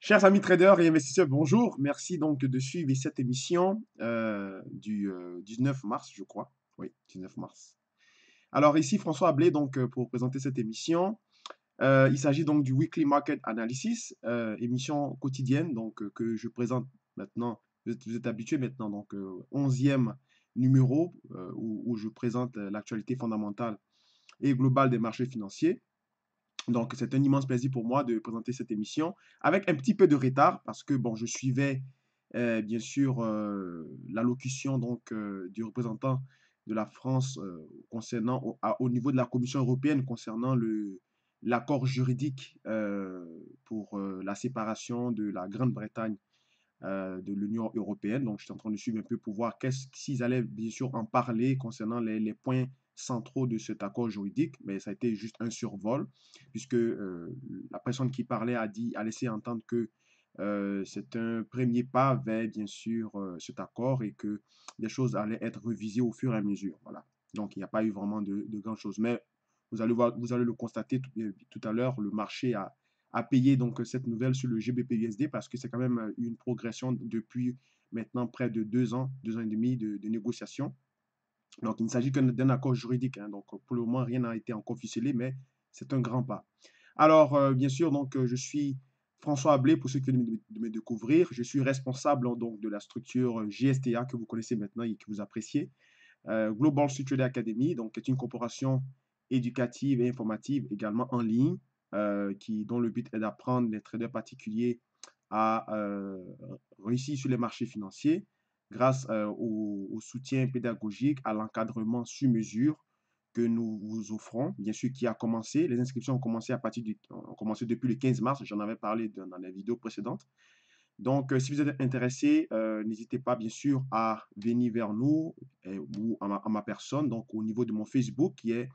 Chers amis traders et investisseurs, bonjour. Merci donc de suivre cette émission euh, du 19 euh, mars, je crois. Oui, 19 mars. Alors ici François Ablé donc euh, pour présenter cette émission. il s'agit donc du Weekly Market Analysis, émission quotidienne donc que je présente maintenant. Vous êtes, habitué habitués maintenant donc 11e numéro où, je présente l'actualité fondamentale et globale des marchés financiers. Donc, c'est un immense plaisir pour moi de présenter cette émission avec un petit peu de retard parce que, bon, je suivais euh, bien sûr euh, l'allocution donc euh, du représentant de la France concernant au, au, niveau de la Commission européenne concernant le l'accord juridique pour la séparation de la Grande-Bretagne de l'Union européenne. Donc, j'étais en train de suivre un peu pour voir qu'est-ce allaient bien sûr en parler concernant les points centraux de cet accord juridique, mais ça a été juste un survol, puisque euh, la personne qui parlait a dit, a laissé entendre que euh, c'est un premier pas vers, bien sûr, euh, cet accord et que les choses allaient être revisées au fur et à mesure. Voilà. Donc, il n'y a pas eu vraiment de, de grandes choses. Mais vous allez, le constater tout, à l'heure, le marché a, payé donc cette nouvelle sur le GBP-USD parce que c'est quand même une progression depuis maintenant près de deux ans, deux ans et demi de, de négociations. Donc, il ne s'agit que d'un accord juridique. Hein. donc, pour le moment, rien n'a été encore ficelé, mais c'est un grand pas. Alors, euh, bien sûr, donc, euh, je suis François Ablé, pour ceux qui viennent de me découvrir. Je suis responsable donc, de la structure GSTA que vous connaissez maintenant et que vous appréciez. Euh, Global Structured Academy, donc, est une corporation éducative et informative également en ligne, qui, dont le but est d'apprendre les traders particuliers à réussir sur les marchés financiers grâce euh, au, soutien pédagogique, à l'encadrement sur mesure que nous vous offrons, bien sûr, qui a commencé. Les inscriptions ont commencé à partir du, ont commencé depuis le 15 mars. J'en avais parlé dans, les vidéos précédentes. Donc, euh, si vous êtes intéressé, euh, n'hésitez pas, bien sûr, à venir vers nous ou à ma, personne, donc au niveau de mon Facebook, qui est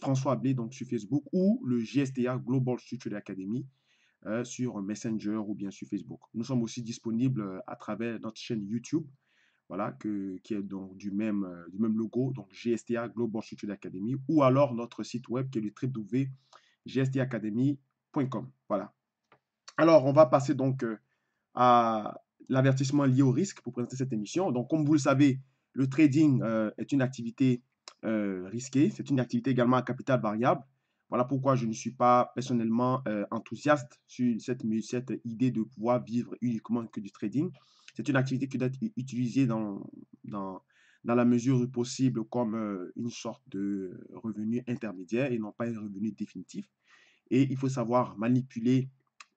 François Ablé, donc sur Facebook, ou le GSTA Global Structured Academy sur Messenger ou bien sur Facebook. Nous sommes aussi disponibles à travers notre chaîne YouTube voilà, qui est donc du même, euh, logo, donc GSTA Global Structured Academy, ou alors notre site web qui est le www.gstacademy.com. Voilà. Alors, on va passer donc euh, à l'avertissement lié au risque pour présenter cette émission. Donc, comme vous le savez, le trading euh, est une activité risquée, c'est une activité également à capital variable. Voilà pourquoi je ne suis pas personnellement enthousiaste sur cette, cette idée de pouvoir vivre uniquement que du trading. C'est une activité qui doit être utilisée dans, dans, dans la mesure du possible comme euh, une sorte de revenu intermédiaire et non pas un revenu définitif. Et il faut savoir manipuler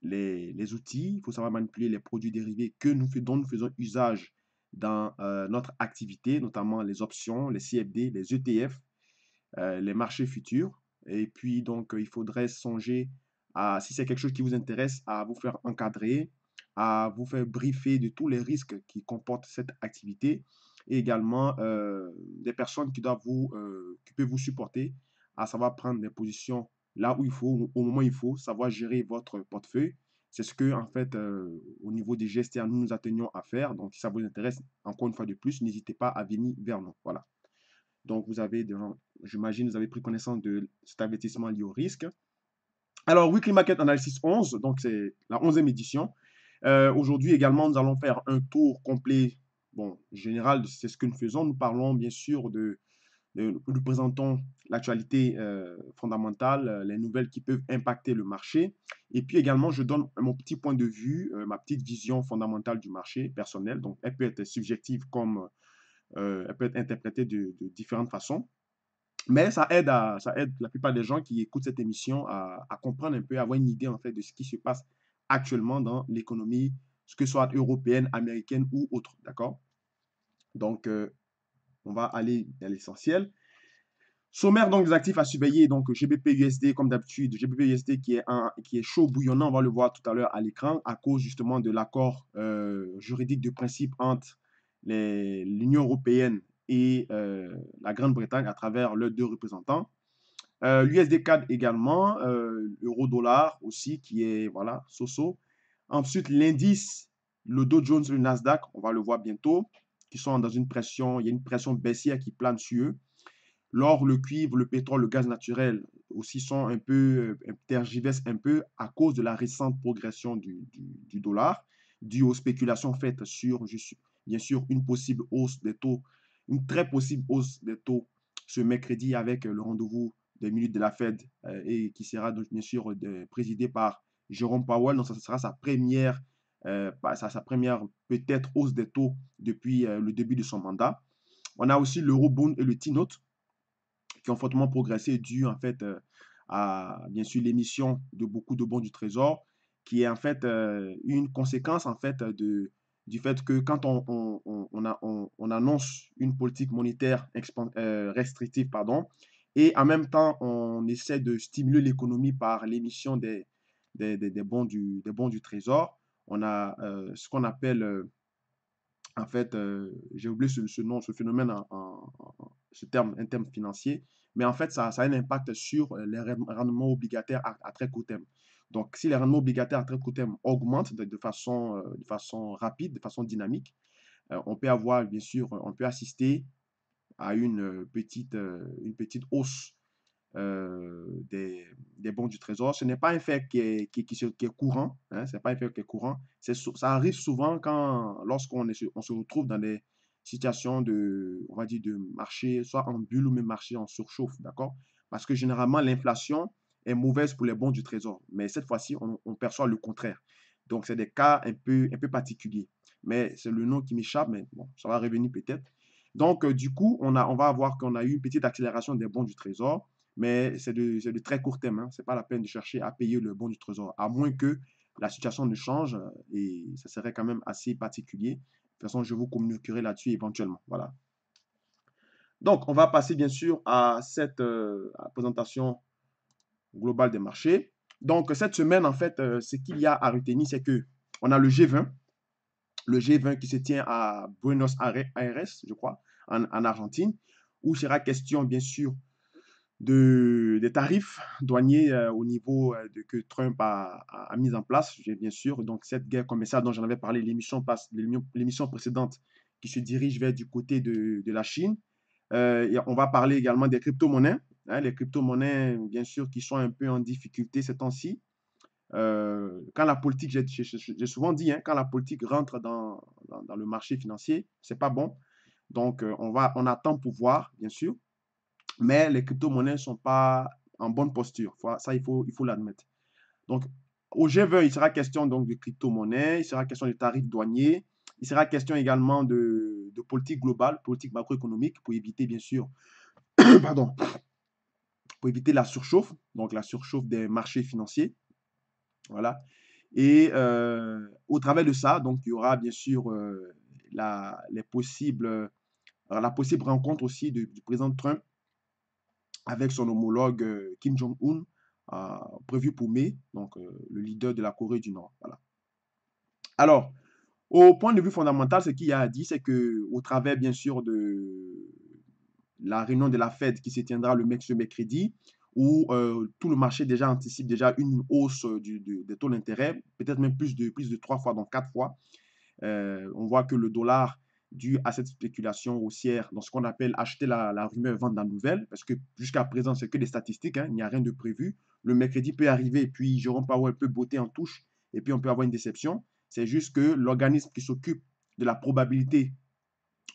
les, les outils, il faut savoir manipuler les produits dérivés que nous, dont nous faisons usage dans euh, notre activité, notamment les options, les CFD, les ETF, euh, les marchés futurs. Et puis, donc, il faudrait songer à, si c'est quelque chose qui vous intéresse, à vous faire encadrer, à vous faire briefer de tous les risques qui comportent cette activité et également euh, des personnes qui doivent vous, euh, qui peuvent vous supporter, à savoir prendre des positions là où il faut, au moment où il faut, savoir gérer votre portefeuille. C'est ce que, en fait, euh, au niveau des gestes, nous nous atteignons à faire. Donc, si ça vous intéresse, encore une fois de plus, n'hésitez pas à venir vers nous. Voilà. Donc, vous avez, j'imagine, vous avez pris connaissance de cet avertissement lié au risque. Alors, Weekly Market Analysis 11, donc c'est la 11e édition. Euh, aujourd'hui également, nous allons faire un tour complet, bon, général, c'est ce que nous faisons. Nous parlons bien sûr de, nous présentons l'actualité euh, fondamentale, euh, les nouvelles qui peuvent impacter le marché. Et puis également, je donne mon petit point de vue, ma petite vision fondamentale du marché personnel. Donc, elle peut être subjective comme elle peut être interprétée de, différentes façons. Mais ça aide, à, ça aide la plupart des gens qui écoutent cette émission à, à comprendre un peu, à avoir une idée en fait de ce qui se passe actuellement dans l'économie, que ce soit européenne, américaine ou autre. D'accord? Donc, euh, on va aller à l'essentiel. Sommaire donc des actifs à surveiller, donc GBP USD comme d'habitude, GBP USD qui est, un, qui est chaud bouillonnant, on va le voir tout à l'heure à l'écran, à cause justement de l'accord euh, juridique de principe entre l'Union européenne et euh, la Grande-Bretagne à travers leurs deux représentants. Euh, L'USD CAD également, euh, l'euro-dollar aussi qui est, voilà, so-so. Ensuite, l'indice, le Dow Jones, le Nasdaq, on va le voir bientôt, qui sont dans une pression, il y a une pression baissière qui plane sur eux. L'or, le cuivre, le pétrole, le gaz naturel aussi sont un peu, tergiversent un peu à cause de la récente progression du, du, dollar, due aux spéculations faites sur, bien sûr, une possible hausse des taux, une très possible hausse des taux ce mercredi avec le rendez-vous des minutes de la Fed et qui sera donc, bien sûr présidé par Jérôme Powell. Donc, ça sera sa première, sa, première peut-être hausse des taux depuis le début de son mandat. On a aussi l'Eurobond et le T-Note qui ont fortement progressé dû en fait euh, à bien sûr l'émission de beaucoup de bons du Trésor, qui est en fait euh, une conséquence en fait de, du fait que quand on, on, on, on annonce une politique monétaire euh, restrictive, pardon, et en même temps on essaie de stimuler l'économie par l'émission des, des, des, bons du, des bons du Trésor, on a ce qu'on appelle en fait, j'ai oublié ce, nom, ce phénomène en, ce terme, un terme financier, mais en fait, ça, a un impact sur euh, les rendements obligataires à, très court terme. Donc, si les rendements obligataires à très court terme augmentent de, façon, euh, de façon rapide, de façon dynamique, euh, on peut avoir, bien sûr, on peut assister à une petite, une petite hausse des, des, bons du trésor. Ce n'est pas un fait qui est, qui, qui, est courant. Hein, ce pas un fait qui est courant. Ça arrive souvent quand, lorsqu'on on se retrouve dans des situation de, on va dire, de marché, soit en bulle ou même marché en surchauffe, d'accord? Parce que généralement, l'inflation est mauvaise pour les bons du trésor. Mais cette fois-ci, on, perçoit le contraire. Donc, c'est des cas un peu, un peu particuliers. Mais c'est le nom qui m'échappe, mais bon, ça va revenir peut-être. Donc, euh, du coup, on, a, on va voir qu'on a eu une petite accélération des bons du trésor, mais c'est de, de, très court terme. Hein. Ce n'est pas la peine de chercher à payer le bon du trésor, à moins que la situation ne change euh, et ça serait quand même assez particulier toute façon, je vous communiquerai là-dessus éventuellement. Voilà. Donc, on va passer bien sûr à cette euh, présentation globale des marchés. Donc, cette semaine, en fait, ce qu'il y a à retenir, c'est que on a le G20, le G20 qui se tient à Buenos Aires, je crois, en, en Argentine, où sera question, bien sûr, de, des tarifs douaniers euh, au niveau euh, que Trump a, mis en place, bien sûr. Donc, cette guerre commerciale dont j'en avais parlé l'émission précédente qui se dirige vers du côté de, de la Chine. Euh, on va parler également des crypto-monnaies. Hein, les crypto-monnaies, bien sûr, qui sont un peu en difficulté ces temps-ci. Quand la politique, j'ai souvent dit, hein, quand la politique rentre dans, le marché financier, c'est pas bon. Donc, on, va, on attend pour voir, bien sûr mais les crypto-monnaies ne sont pas en bonne posture. Ça, il faut il faut l'admettre. Donc, au G20, il sera question donc de crypto-monnaies, il sera question de tarifs douaniers, il sera question également de, de politique globale, politique macroéconomique, pour éviter, bien sûr, pardon, pour éviter la surchauffe, donc la surchauffe des marchés financiers. Voilà. Et euh, au travers de ça, donc, il y aura bien sûr euh, la, les possibles, la possible rencontre aussi du président Trump avec son homologue euh, Kim Jong-un, euh, prévu pour mai, donc euh, le leader de la Corée du Nord. Voilà. Alors, au point de vue fondamental, ce qu'il y a à dire, c'est que au travers, bien sûr, de la réunion de la Fed qui se tiendra le ce mercredi, où tout le marché déjà anticipe déjà une hausse du, des taux d'intérêt, peut-être même plus de, plus de trois fois, donc quatre fois. on voit que le dollar dû à cette spéculation haussière dans ce qu'on appelle acheter la, la rumeur, vendre la nouvelle, parce que jusqu'à présent, c'est que des statistiques, hein, il n'y a rien de prévu. Le mercredi peut arriver, puis Jérôme Powell peut botter en touche, et puis on peut avoir une déception. C'est juste que l'organisme qui s'occupe de la probabilité,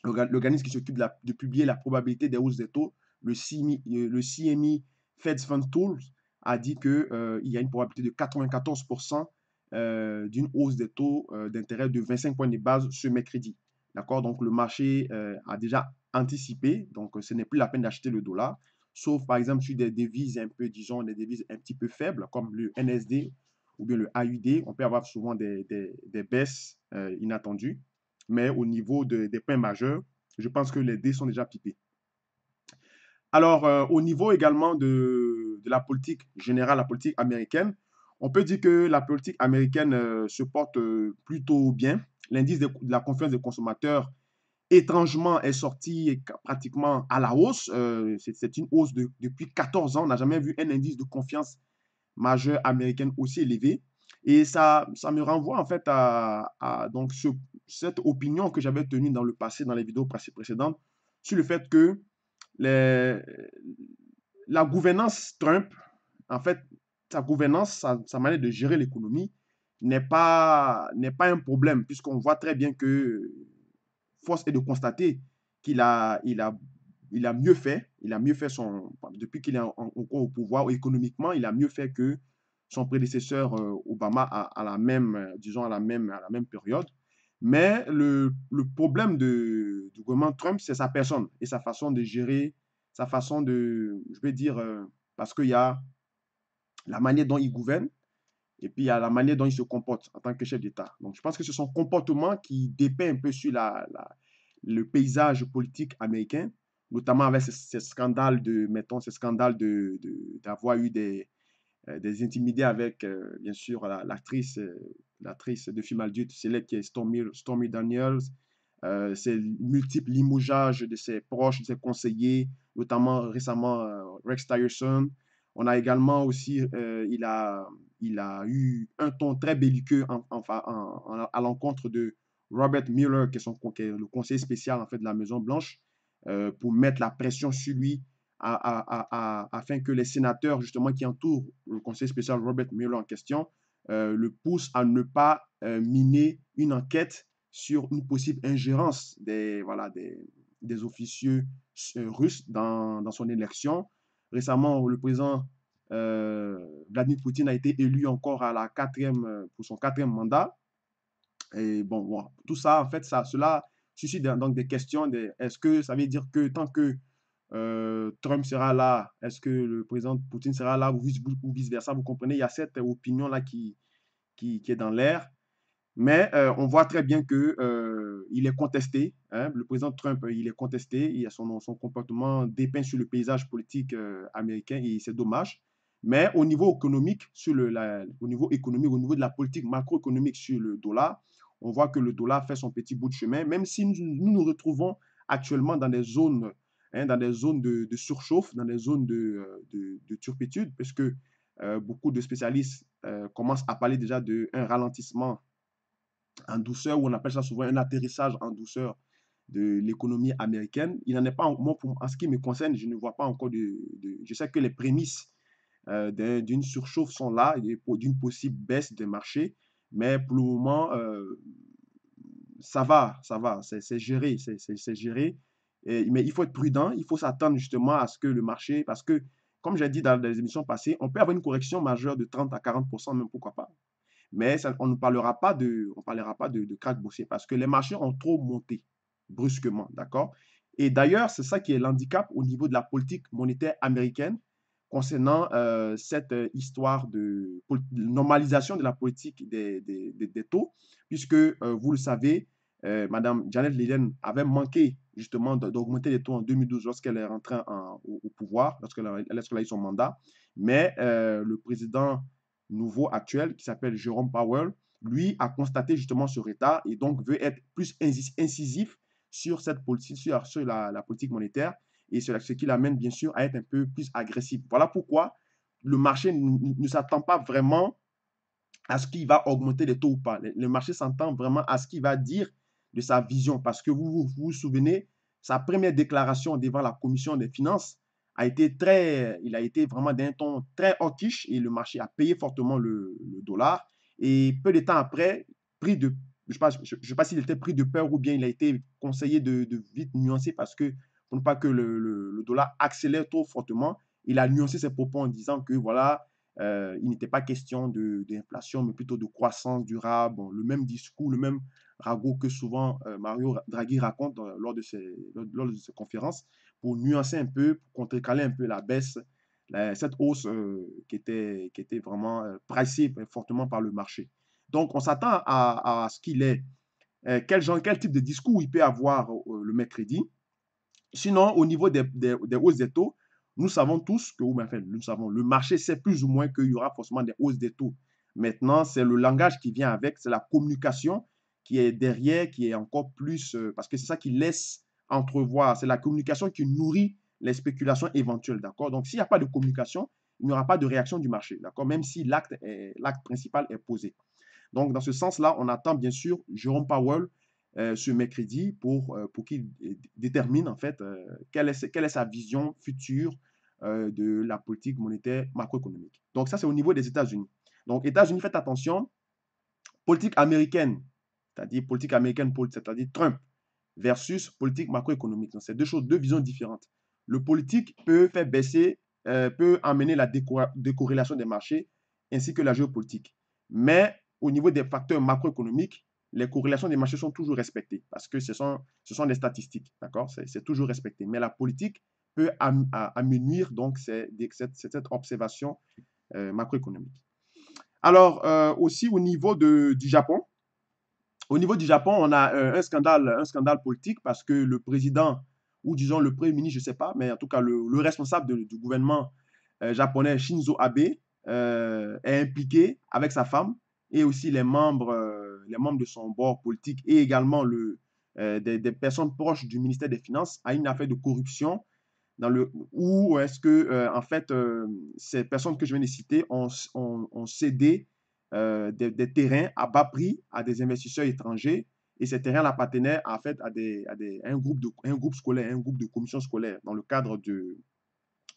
l'organisme qui s'occupe de, de, publier la probabilité des hausses des taux, le CMI, euh, le CMI Fed Fund Tools, a dit qu'il euh, y a une probabilité de 94% euh, d'une hausse des taux euh, d'intérêt de 25 points de base ce mercredi. D'accord? Donc, le marché a déjà anticipé. Donc, ce n'est plus la peine d'acheter le dollar. Sauf, par exemple, sur des devises un peu, disons, des devises un petit peu faibles, comme le NSD ou bien le AUD. On peut avoir souvent des, des, baisses euh, inattendues. Mais au niveau de, des points majeurs, je pense que les dés sont déjà pipés. Alors, euh, au niveau également de, la politique générale, la politique américaine, on peut dire que la politique américaine se porte plutôt bien L'indice de, la confiance des consommateurs, étrangement, est sorti pratiquement à la hausse. Euh, c'est une hausse de, depuis 14 ans. On n'a jamais vu un indice de confiance majeur américaine aussi élevé. Et ça, me renvoie en fait à, cette opinion que j'avais tenue dans le passé, dans les vidéos précédentes, sur le fait que la gouvernance Trump en fait, sa gouvernance, sa, sa manière de gérer l'économie n'est pas, pas un problème, puisqu'on voit très bien que force est de constater qu'il a, il a, il a mieux fait, il a mieux fait son, depuis qu'il est au pouvoir économiquement, il a mieux fait que son prédécesseur euh, Obama à, la même, disons à la même, à la même période. Mais le, le problème de, du gouvernement Trump, c'est sa personne et sa façon de gérer, sa façon de, je vais dire, euh, parce qu'il y a la manière dont il gouverne, et puis il y a la manière dont il se comporte en tant que chef d'État. Donc je pense que c'est son comportement qui dépeint un peu sur la, le paysage politique américain, notamment avec ces, scandales de, mettons, ces scandales de, d'avoir eu des, euh, des intimidés avec, euh, bien sûr, l'actrice l'actrice de film adulte célèbre qui est Stormy, Stormy Daniels, ses multiples limogeages de ses proches, de ses conseillers, notamment récemment Rex Tillerson. On a également aussi, il, a, il a eu un ton très belliqueux en, à l'encontre de Robert Mueller, qui est, son, le conseiller spécial en fait, de la Maison-Blanche, pour mettre la pression sur lui afin que les sénateurs, justement, qui entourent le conseil spécial Robert Mueller en question, euh, le poussent à ne pas euh, miner une enquête sur une possible ingérence des, voilà, des, des officieux euh, russes dans, dans, son élection. Récemment, le président Vladimir Poutine a été élu encore à la quatrième, pour son quatrième mandat. Et bon, tout ça, en fait, ça, cela suscite donc des questions. Est-ce que ça veut dire que tant que euh, Trump sera là, est-ce que le président Poutine sera là ou vice-versa Vous comprenez, il y a cette opinion-là qui, qui, est dans l'air. Mais euh, on voit très bien qu'il euh, est contesté. Hein. le président Trump, il est contesté. Il a son, son comportement dépeint sur le paysage politique américain et c'est dommage. Mais au niveau économique, sur le, au niveau économique, au niveau de la politique macroéconomique sur le dollar, on voit que le dollar fait son petit bout de chemin, même si nous nous, nous retrouvons actuellement dans des zones Hein, dans des zones de, surchauffe, dans des zones de, euh, de, turpitude, puisque euh, beaucoup de spécialistes euh, commencent à parler déjà d'un ralentissement en douceur, ou on appelle ça souvent un atterrissage en douceur de l'économie américaine. Il n'en est pas, moi, pour, en ce qui me concerne, je ne vois pas encore de... je sais que les prémices d'une surchauffe sont là, d'une possible baisse des marchés, mais pour le moment, ça va, ça va, c'est géré, c'est géré mais il faut être prudent, il faut s'attendre justement à ce que le marché, parce que, comme j'ai dit dans les émissions passées, on peut avoir une correction majeure de 30 à 40%, même pourquoi pas. Mais on ne parlera pas de, on parlera pas de, de boursier parce que les marchés ont trop monté brusquement, d'accord Et d'ailleurs, c'est ça qui est l'handicap au niveau de la politique monétaire américaine concernant euh, cette euh, histoire de, normalisation de la politique des, des, taux, puisque, euh, vous le savez, Madame Janet Yellen avait manqué justement d'augmenter les taux en 2012 lorsqu'elle est rentrée au, pouvoir, lorsqu'elle a, a, eu son mandat. Mais euh, le président nouveau actuel, qui s'appelle Jérôme Powell, lui a constaté justement ce retard et donc veut être plus incisif sur cette politique, sur, la, politique monétaire et ce qui l'amène bien sûr à être un peu plus agressif. Voilà pourquoi le marché ne s'attend pas vraiment à ce qu'il va augmenter les taux ou pas. Le marché s'entend vraiment à ce qu'il va dire de sa vision. Parce que vous vous, souvenez, sa première déclaration devant la commission des finances a été très, il a été vraiment d'un ton très hawkish et le marché a payé fortement le, dollar. Et peu de temps après, pris de, je ne sais, sais pas, s'il était pris de peur ou bien il a été conseillé de, vite nuancer parce que pour ne pas que le, le, dollar accélère trop fortement, il a nuancé ses propos en disant que voilà, euh, il n'était pas question d'inflation, mais plutôt de croissance durable. le même discours, le même ragot que souvent euh, Mario Draghi raconte lors, de ses, lors, de ses, conférences pour nuancer un peu, pour contrecaler un peu la baisse, cette hausse euh, qui, était, qui était vraiment euh, pricée fortement par le marché. Donc, on s'attend à, ce qu'il ait quel, genre, quel type de discours il peut avoir le mercredi. Sinon, au niveau des, des, hausses des taux, nous savons tous que, enfin, nous savons, le marché sait plus ou moins qu'il y aura forcément des hausses des taux. Maintenant, c'est le langage qui vient avec, c'est la communication qui est derrière, qui est encore plus, euh, parce que c'est ça qui laisse entrevoir, c'est la communication qui nourrit les spéculations éventuelles, d'accord? Donc, s'il n'y a pas de communication, il n'y aura pas de réaction du marché, d'accord? Même si l'acte principal est posé. Donc, dans ce sens-là, on attend bien sûr Jérôme Powell euh, ce mercredi pour, euh, pour qu'il détermine en fait quelle, est, quelle est sa vision future de la politique monétaire macroéconomique. Donc ça, c'est au niveau des États-Unis. Donc États-Unis, faites attention, politique américaine, c'est-à-dire politique américaine, c'est-à-dire Trump, versus politique macroéconomique. Donc c'est deux choses, deux visions différentes. Le politique peut faire baisser, peut amener la décorrélation des marchés ainsi que la géopolitique. Mais au niveau des facteurs macroéconomiques, les corrélations des marchés sont toujours respectées parce que ce sont, ce sont des statistiques, d'accord? C'est toujours respecté. Mais la politique peut amenuire donc cette, cette, observation euh, macroéconomique. Alors, euh, aussi au niveau de, du Japon, au niveau du Japon, on a euh, un, scandale, un scandale politique parce que le président, ou disons le premier ministre, je ne sais pas, mais en tout cas le, responsable du gouvernement japonais, Shinzo Abe, est impliqué avec sa femme et aussi les membres, euh, les membres de son bord politique et également le, euh, des, personnes proches du ministère des Finances à une affaire de corruption dans le, où est-ce que, euh, en fait, ces personnes que je viens de citer ont, cédé des, terrains à bas prix à des investisseurs étrangers et ces terrains appartenaient en fait à, des, à, des, un, groupe de, un groupe scolaire, un groupe de commission scolaire dans le cadre de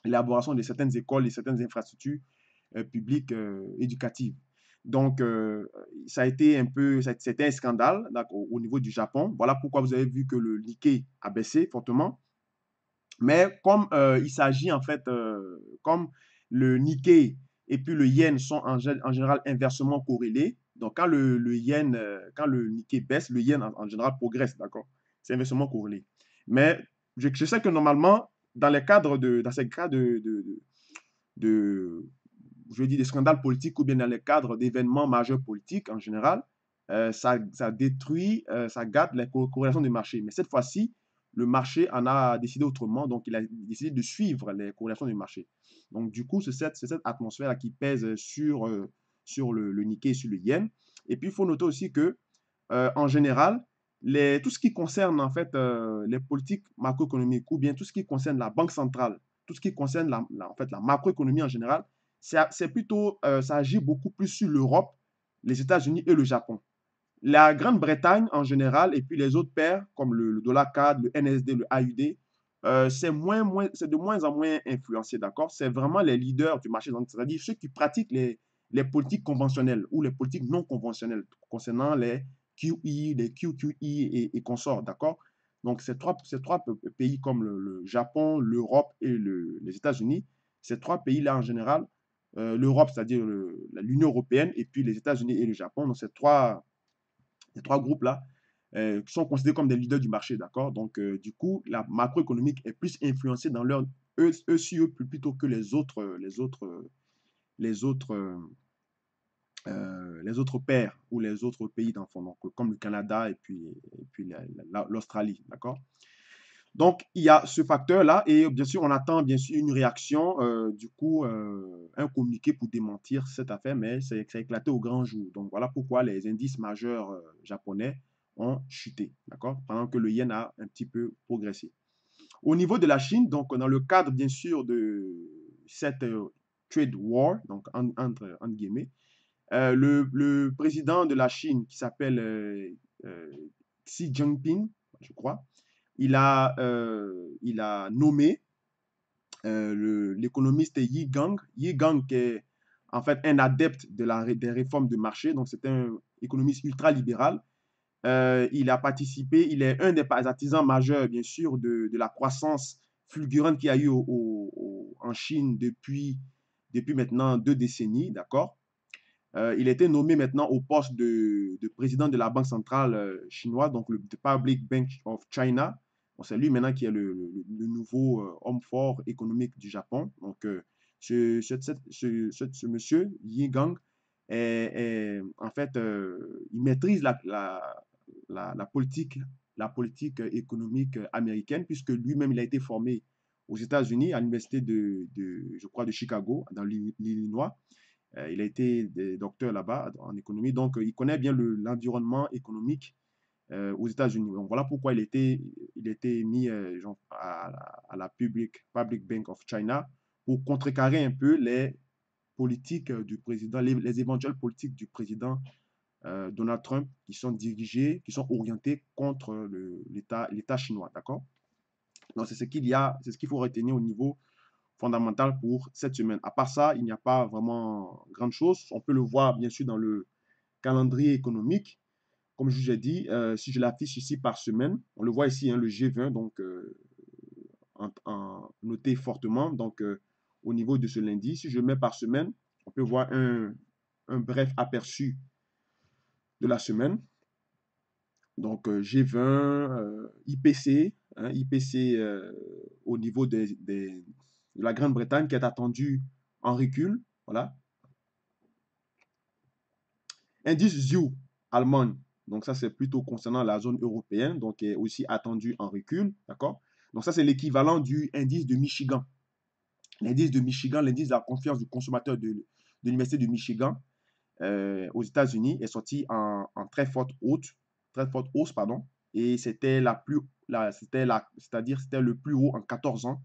l'élaboration de certaines écoles et certaines infrastructures publiques éducatives. Donc, euh, ça a été un peu, c'était un scandale au, niveau du Japon. Voilà pourquoi vous avez vu que le Nikkei a baissé fortement. Mais comme euh, il s'agit en fait, euh, comme le Nikkei et puis le yen sont en, général inversement corrélés, donc quand le, yen, quand le Nikkei baisse, le yen en, général progresse, d'accord? C'est inversement corrélé. Mais je, sais que normalement, dans les cadres de, dans ces cas de, de je dis des scandales politiques ou bien dans le cadre d'événements majeurs politiques en général, euh, ça, ça, détruit, euh, ça gâte la corrélation des marchés. Mais cette fois-ci, le marché en a décidé autrement, donc il a décidé de suivre les corrélations du marché. Donc du coup, c'est cette, atmosphère-là qui pèse sur, euh, le, Nikkei sur le Yen. Et puis, il faut noter aussi que, en général, tout ce qui concerne en fait les politiques macroéconomiques ou bien tout ce qui concerne la banque centrale, tout ce qui concerne la, en fait, la macroéconomie en général, c'est plutôt, euh, ça agit beaucoup plus sur l'Europe, les États-Unis et le Japon. La Grande-Bretagne en général, et puis les autres paires, comme le, dollar CAD, le NSD, le AUD, euh, c'est moins, moins, de moins en moins influencé, d'accord? C'est vraiment les leaders du marché, c'est-à-dire ceux qui pratiquent les, les politiques conventionnelles ou les politiques non conventionnelles concernant les QI, les QQI et, et consorts, d'accord? Donc, ces trois, ces trois pays comme le, Japon, l'Europe et les États-Unis, ces trois pays-là en général euh, l'Europe, c'est-à-dire l'Union européenne, et puis les États-Unis et le Japon. Donc, ces trois, ces trois groupes-là euh, sont considérés comme des leaders du marché, d'accord? Donc, euh, du coup, la macroéconomique est plus influencée dans leur eux, eux plutôt que les autres, les autres, les autres, les autres pairs ou les autres pays d'enfants, comme le Canada et puis, et puis l'Australie, d'accord? Donc, il y a ce facteur-là et bien sûr, on attend bien sûr une réaction, euh, du coup, euh, un communiqué pour démentir cette affaire, mais c'est éclaté au grand jour. Donc, voilà pourquoi les indices majeurs euh, japonais ont chuté, d'accord, pendant que le yen a un petit peu progressé. Au niveau de la Chine, donc dans le cadre bien sûr de cette trade war, donc entre, guillemets, le, le, président de la Chine qui s'appelle Xi Jinping, je crois, il a, euh, il a nommé euh, l'économiste Yi Gang. Yi Gang est en fait un adepte de la, des réformes de marché, donc c'est un économiste ultra-libéral. Euh, il a participé, il est un des artisans majeurs, bien sûr, de, de la croissance fulgurante qu'il y a eu en Chine depuis, depuis maintenant deux décennies, d'accord? Il a été nommé maintenant au poste de, de, président de la Banque centrale chinoise, donc le Public Bank of China c'est lui maintenant qui est le, nouveau euh, homme fort économique du Japon. Donc, euh, ce, ce, monsieur, Yi Gang, est, en fait, euh, il maîtrise la, la, politique, économique américaine, puisque lui-même, il a été formé aux États-Unis, à l'université de, je crois, de Chicago, dans l'Illinois. il a été docteur là-bas en économie, donc il connaît bien l'environnement économique euh, aux États-Unis. Donc voilà pourquoi il était, il était mis euh, à, la Public, Public Bank of China pour contrecarrer un peu les politiques du président, les, éventuelles politiques du président euh, Donald Trump qui sont dirigées, qui sont orientées contre l'État chinois. D'accord? Donc c'est ce qu'il y a, c'est ce qu'il faut retenir au niveau, fondamentales pour cette semaine. À part ça, il n'y a pas vraiment grande chose. On peut le voir bien sûr dans le calendrier économique. Comme je vous ai dit, euh, si je l'affiche ici par semaine, on le voit ici, hein, le G20, donc euh, en, noté fortement. Donc, euh, au niveau de ce lundi, si je mets par semaine, on peut voir un, un bref aperçu de la semaine. Donc, G20, IPC, IPC au niveau de la Grande-Bretagne qui est attendu en recul. Voilà. Indice ZIU, Allemagne. Donc, ça, c'est plutôt concernant la zone européenne, donc est aussi attendu en recul. D'accord? Donc, ça, c'est l'équivalent du indice de Michigan. L'indice de Michigan, l'indice de la confiance du consommateur de, de l'Université de Michigan euh, aux États-Unis est sorti en, très forte hausse, très forte hausse, pardon, et c'était la plus, la, c'était la, c'est-à-dire c'était le plus haut en 14 ans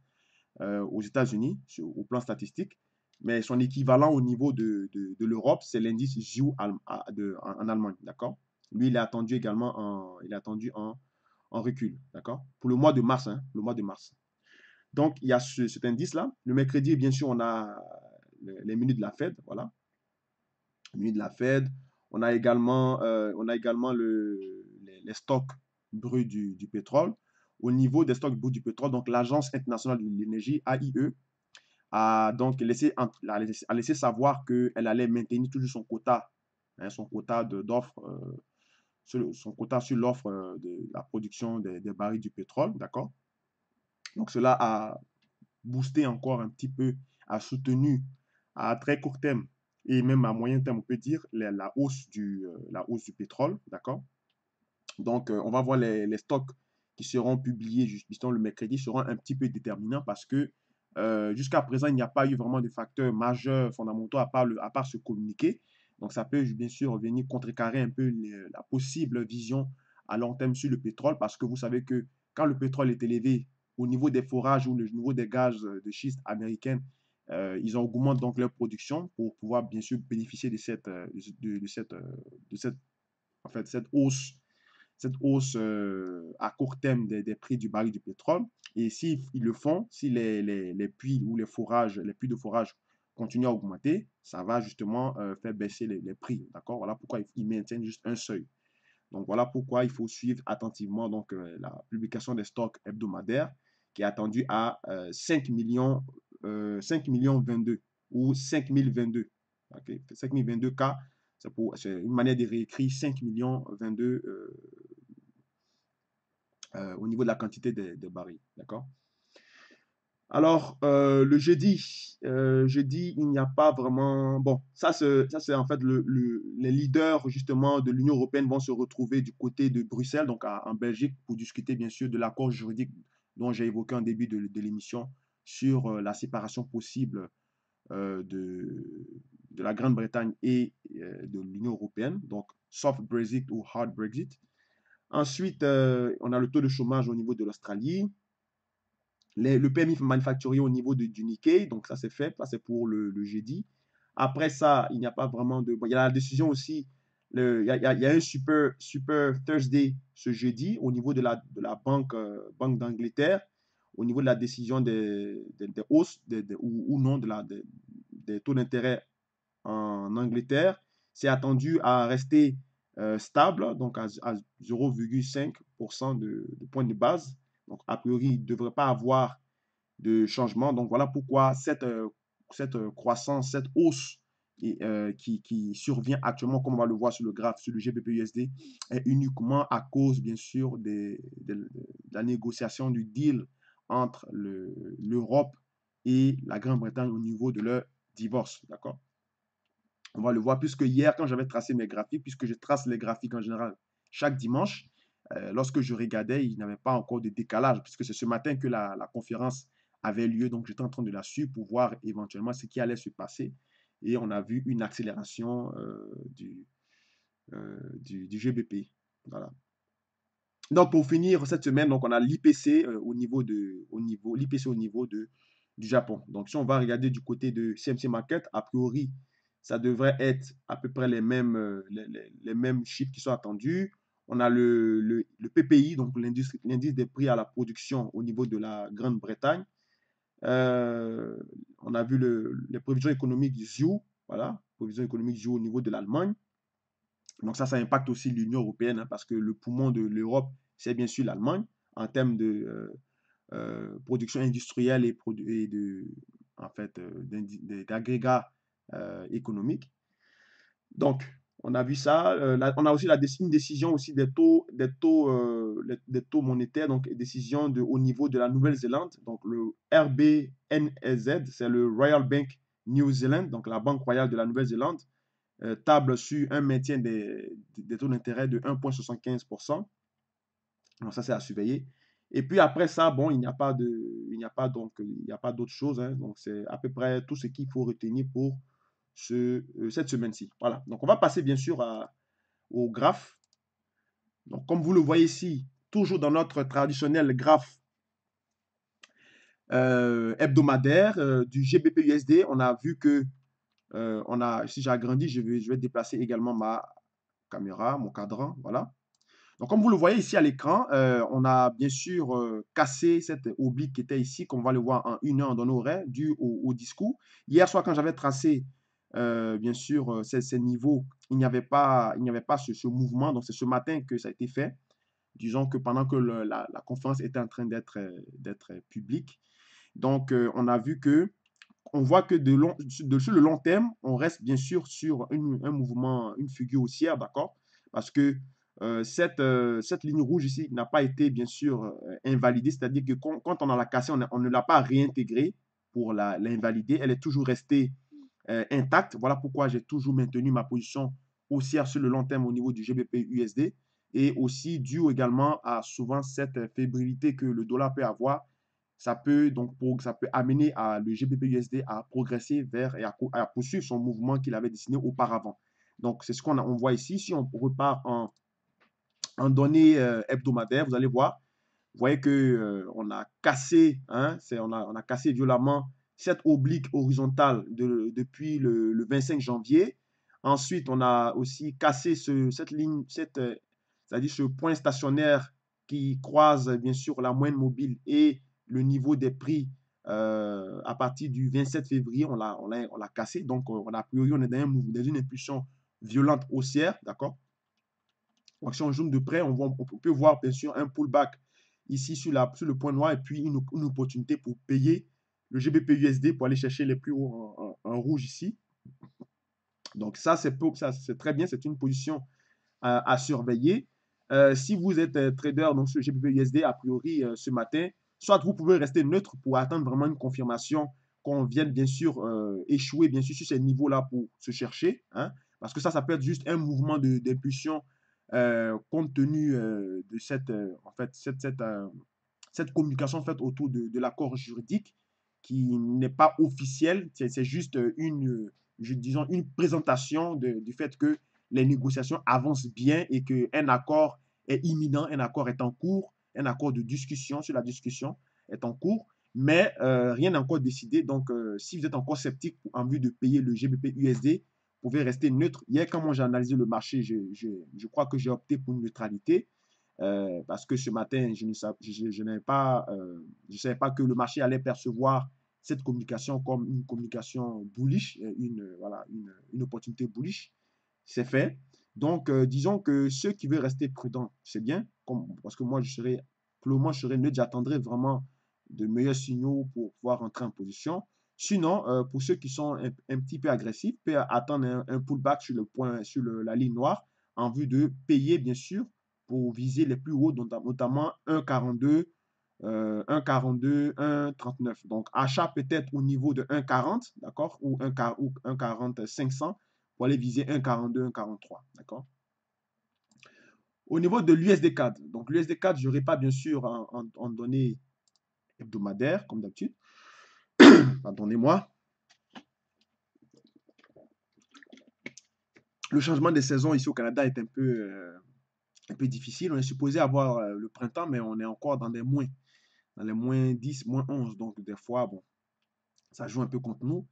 euh, aux États-Unis au plan statistique. Mais son équivalent au niveau de, de, de l'Europe, c'est l'indice en, en, Allemagne, d'accord? Lui, il est attendu également en, recul, d'accord? Pour le mois de mars, hein. Donc, il y a ce, cet indice-là. Le mercredi, bien sûr, on a les minutes de la Fed, voilà. De la Fed. On a également, euh, les, stocks bruts du, pétrole. Au niveau des stocks bruts du pétrole, donc l'Agence internationale de l'énergie, AIE, a donc laissé savoir qu'elle allait maintenir toujours son quota, hein, son quota d'offres, euh, son quota sur l'offre euh, de la production des, barils du pétrole, d'accord? Donc cela a boosté encore un petit peu, a soutenu à très court terme et même à moyen terme, on peut dire, la, hausse, du, euh, la hausse du pétrole. D'accord? Donc, euh, on va voir les, stocks qui seront publiés justement le mercredi seront un petit peu déterminants parce que jusqu'à présent, il n'y a pas eu vraiment de facteurs majeurs fondamentaux à part, le, à part se communiquer. Donc, ça peut bien sûr venir contrecarrer un peu la possible vision à long terme sur le pétrole parce que vous savez que quand le pétrole est élevé, au niveau des forages ou le niveau des gaz euh, de schiste américains, euh, ils augmentent donc leur production pour pouvoir bien sûr bénéficier de cette, euh, de, cette, de cette, en fait, cette hausse, cette hausse à court terme des, des, prix du baril du pétrole. Et s'ils le font, si les, les, les, puits ou les forages, les puits de forage continuent à augmenter, ça va justement faire baisser les, prix. D'accord? Voilà pourquoi ils maintiennent juste un seuil. Donc voilà pourquoi il faut suivre attentivement donc, la publication des stocks hebdomadaires qui est attendu à 5 millions, 5 millions 22 ou 5022. Okay? 5022 cas, c'est une manière de réécrire 5 millions 22 euh, euh, au niveau de la quantité de, de barils. D'accord? Alors, euh, le jeudi, euh, jeudi, il n'y a pas vraiment... Bon, ça, c'est en fait le, les leaders justement de l'Union européenne vont se retrouver du côté de Bruxelles, donc en Belgique, pour discuter bien sûr de l'accord juridique dont j'ai évoqué en début de, l'émission sur euh, la séparation possible de, la Grande-Bretagne et de l'Union européenne, donc soft Brexit ou hard Brexit. Ensuite, on a le taux de chômage au niveau de l'Australie, le permis manufacturier au niveau de, du Nikkei, donc ça c'est fait, ça c'est pour le, jeudi. Après ça, il n'y a pas vraiment de... il y a la décision aussi il, y a, un super, super Thursday ce jeudi au niveau de la, de la Banque, euh, banque d'Angleterre, au niveau de la décision des, des, des hausses ou, ou, non de la, des taux d'intérêt en Angleterre. C'est attendu à rester euh, stable, donc à, à 0,5% de, de point de base. Donc, a priori, il ne devrait pas avoir de changement. Donc, voilà pourquoi cette, euh, cette croissance, cette hausse euh, qui, survient actuellement, comme on va le voir sur le graphe, sur le GBP-USD, est uniquement à cause, bien sûr, de, la négociation du deal entre l'Europe et la Grande-Bretagne au niveau de leur divorce. D'accord? On va le voir, puisque hier, quand j'avais tracé mes graphiques, puisque je trace les graphiques en général chaque dimanche, euh, lorsque je regardais, il n'y avait pas encore de décalage, puisque c'est ce matin que la, conférence avait lieu, donc j'étais en train de la suivre pour voir éventuellement ce qui allait se passer et on a vu une accélération euh, du, euh, GBP. Donc pour finir cette semaine, donc on a l'IPC au niveau du Japon. Donc si on va regarder du côté de CMC Market, a priori ça devrait être à peu près les mêmes les, les mêmes chiffres qui sont attendus. On a le, le, PPI, donc l'indice des prix à la production au niveau de la Grande-Bretagne, on a vu le, les prévisions économiques du ZIU, voilà, prévisions économiques ZIU au niveau de l'Allemagne. Donc ça, ça impacte aussi l'Union européenne hein, parce que le poumon de l'Europe, c'est bien sûr l'Allemagne en termes de production industrielle et, et de, en fait, d'agrégats économiques. Donc, on a vu ça. Euh, on a aussi la, une décision aussi des taux, des taux, euh, des taux monétaires, donc décision de, au niveau de la Nouvelle-Zélande. Donc le RBNZ, c'est le Royal Bank New Zealand, donc la Banque royale de la Nouvelle-Zélande, euh, table sur un maintien des, taux d'intérêt de 1,75%. Donc ça, c'est à surveiller. Et puis après ça, bon, il n'y a pas de, il donc, il a d'autre chose. Hein. donc c'est à peu près tout ce qu'il faut retenir pour euh, cette semaine-ci. Voilà. Donc, on va passer bien sûr au graphe. Donc, comme vous le voyez ici, toujours dans notre traditionnel graphe euh, hebdomadaire euh, du GBP-USD, on a vu que, on a, si j'ai agrandi, je vais, je vais déplacer également ma caméra, mon cadran. Voilà. Donc, comme vous le voyez ici à l'écran, on a bien sûr cassé cette oblique qui était ici, comme on va le voir en une heure dans nos horaires, dû au, au discours. Hier soir, quand j'avais tracé euh, bien sûr, euh, ces, niveaux, il n'y avait pas, il n'y avait pas ce, mouvement. Donc, c'est ce matin que ça a été fait. Disons que pendant que la, conférence était en train d'être d'être publique. Donc, euh, on a vu que, on voit que de long, de, sur le long terme, on reste bien sûr sur un mouvement, une figure haussière, d'accord? Parce que cette, cette ligne rouge ici n'a pas été bien sûr invalidée, c'est-à-dire que quand, on a la cassée, on, on ne l'a pas réintégrée pour l'invalider. Elle est toujours restée euh. Voilà pourquoi j'ai toujours maintenu ma position haussière sur le long terme au niveau du GBP USD et aussi dû également à souvent cette fébrilité que le dollar peut avoir. Ça peut donc pour, ça peut amener le GBP USD à progresser vers et à, poursuivre son mouvement qu'il avait dessiné auparavant. Donc c'est ce qu'on on voit ici. Si on repart en, en données euh, hebdomadaires, vous allez voir, vous voyez que euh, a cassé, hein, on, a, on a cassé violemment cette oblique horizontale depuis le, 25 janvier. Ensuite, on a aussi cassé cette ligne, euh, c'est-à-dire ce point stationnaire qui croise bien sûr la moyenne mobile et le niveau des prix euh, à partir du 27 février, on l'a, cassé. Donc, on a, priori, on est dans, un, dans une impulsion violente haussière, d'accord? Si on zoome de près, on, peut voir bien sûr un pullback ici sur, le point noir et puis une opportunité pour payer le GBP USD pour aller chercher les plus hauts en, rouge ici. Donc ça, c'est très bien, c'est une position à, surveiller. Euh, si vous êtes euh, trader donc sur GBP USD, a priori, euh, ce matin, soit vous pouvez rester neutre pour attendre vraiment une confirmation qu'on vienne bien sûr échouer bien sûr sur ces niveaux-là pour se chercher. Hein, parce que ça, ça peut être juste un mouvement d'impulsion compte tenu de cette, communication faite autour de l'accord juridique qui n'est pas officiel, c'est juste une, je, disons, une présentation du fait que les négociations avancent bien et qu'un accord est imminent, un accord est en cours, un accord de discussion sur la discussion est en cours, mais euh, rien n'est encore décidé. Donc, euh, si vous êtes encore sceptique en vue de payer le GBP USD, vous pouvez rester neutre. Hier, quand j'ai analysé le marché, je, je, je crois que j'ai opté pour une neutralité. Euh, parce que ce matin, je ne savais, je, pas, euh, je savais pas que le marché allait percevoir cette communication comme une communication bullish, euh, une, voilà, une, opportunité bullish. C'est fait. Donc, disons que ceux qui veulent rester prudents, c'est bien, parce que moi, je serais, pour le je serais neutre, j'attendrai vraiment de meilleurs signaux pour pouvoir entrer en position. Sinon, pour ceux qui sont un, petit peu agressifs, peut attendre un, un, pullback sur, le point, sur la ligne noire en vue de payer, bien sûr, pour viser les plus hauts, notamment 1,42, 1,42, 1,39. Donc, achat peut-être au niveau de 1,40, d'accord, ou 1,40, 500 pour aller viser 1,42, 1,43, d'accord. Au niveau de l'USD4, donc l'USD4, je n'aurai pas bien sûr en, données hebdomadaires, comme d'habitude. Pardonnez-moi. Le changement des saisons ici au Canada est un peu, euh, un peu difficile. On est supposé avoir euh, le printemps, mais on est encore dans des moins, dans les moins 10, moins 11. Donc, des fois, bon, ça joue un peu contre nous.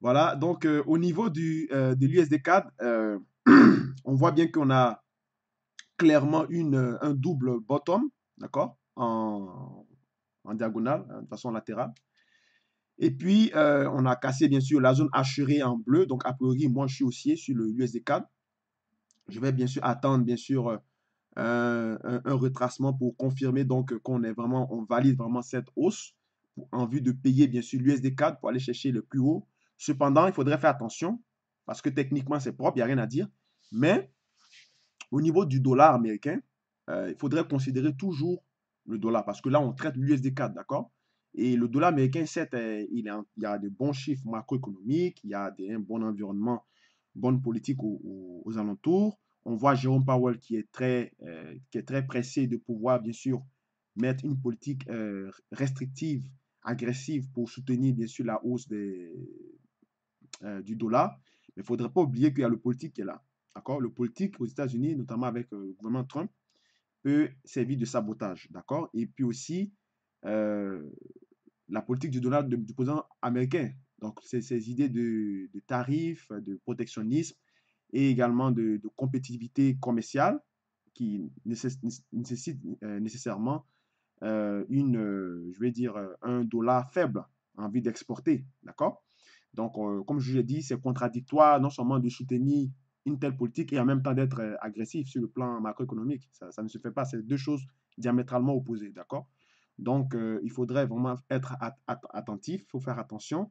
Voilà, donc euh, au niveau du, euh, de l'USD4, on voit bien qu'on a clairement une, un double bottom, d'accord, en, en diagonale, hein, de façon latérale. Et puis, on a cassé, bien sûr, la zone assurée en bleu. Donc, a priori, moi, je suis haussier sur le USD 4. Je vais bien sûr attendre, bien sûr, un, retracement pour confirmer donc qu'on est vraiment, on valide vraiment cette hausse en vue de payer, bien sûr, l'USD 4 pour aller chercher le plus haut. Cependant, il faudrait faire attention parce que techniquement, c'est propre, il n'y a rien à dire. Mais au niveau du dollar américain, euh, il faudrait considérer toujours le dollar parce que là, on traite l'USD 4, d'accord? Et le dollar américain, certes, il, y a de bons chiffres macroéconomiques, il y a un bon environnement, bonne politique aux, alentours. On voit Jérôme Powell qui est, très, euh, qui est très pressé de pouvoir, bien sûr, mettre une politique restrictive, agressive pour soutenir, bien sûr, la hausse des, du dollar. Mais il ne faudrait pas oublier qu'il y a le politique qui est là. D'accord? Le politique aux États-Unis, notamment avec euh, le gouvernement Trump, peut servir de sabotage. D'accord? Et puis aussi, euh, la politique du, Donald, du président américain. Donc, ces idées de, tarifs, de protectionnisme et également de, compétitivité commerciale qui nécessitent euh, nécessairement une, je vais dire, un dollar faible en vue d'exporter. D'accord? Donc, comme je l'ai dit, c'est contradictoire non seulement de soutenir une telle politique et en même temps d'être euh, agressif sur le plan macroéconomique. Ça, ne se fait pas. C'est deux choses diamétralement opposées, d'accord? Donc, euh, il faudrait vraiment être attentif, il faut faire attention.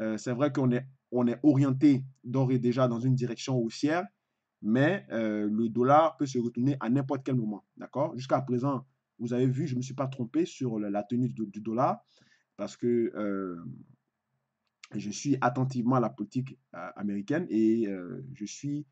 Euh, c'est vrai qu'on est, on est orienté d'ores et déjà dans une direction haussière, mais le dollar peut se retourner à n'importe quel moment, d'accord? Jusqu'à présent, vous avez vu, je ne me suis pas trompé sur la tenue du, dollar parce que je suis attentivement à la politique euh, américaine et euh, je suis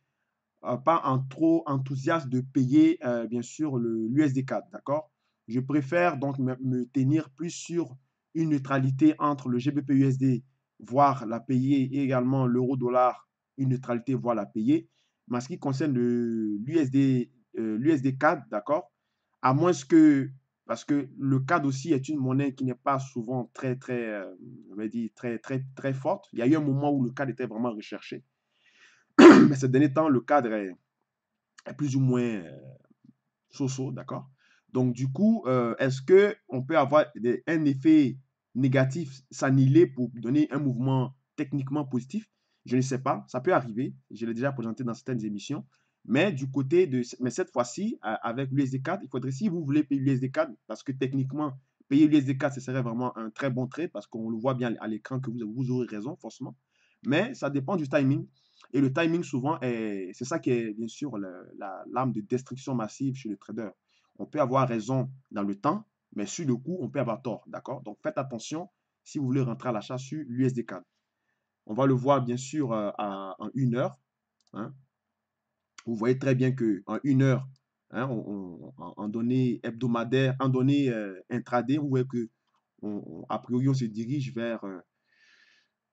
euh, pas en trop enthousiaste de payer, bien sûr, l'USD 4, d'accord? Je préfère donc me, tenir plus sur une neutralité entre le GBP-USD, voire la payer, et également l'euro-dollar, une neutralité, voire la payer. Mais en ce qui concerne l'USD l'USD 4, d'accord À moins que parce que le CAD aussi est une monnaie qui n'est pas souvent très, très, euh, dire, très, très, très forte. Il y a eu un moment où le CAD était vraiment recherché. Mais ces derniers temps, le cadre est, plus ou moins euh, so-so, d'accord Donc, du coup, euh, est-ce qu'on peut avoir un effet négatif s'annihiler pour donner un mouvement techniquement positif Je ne sais pas. Ça peut arriver. Je l'ai déjà présenté dans certaines émissions. Mais du côté de, mais cette fois-ci, avec l'USD4, il faudrait, si vous voulez payer l'USD4, parce que techniquement, payer l'USD4, ce serait vraiment un très bon trait, parce qu'on le voit bien à l'écran que vous, vous aurez raison, forcément. Mais ça dépend du timing. Et le timing, souvent, c'est ça qui est, bien sûr, l'arme de destruction massive chez le trader. On peut avoir raison dans le temps, mais sur le coup, on peut avoir tort, d'accord? Donc, faites attention si vous voulez rentrer à l'achat sur l'USD4. On va le voir, bien sûr, euh, en une heure. Hein vous voyez très bien qu'en une heure, hein, en données hebdomadaires, en données euh, intraday, vous voyez que a priori, on se dirige vers, euh,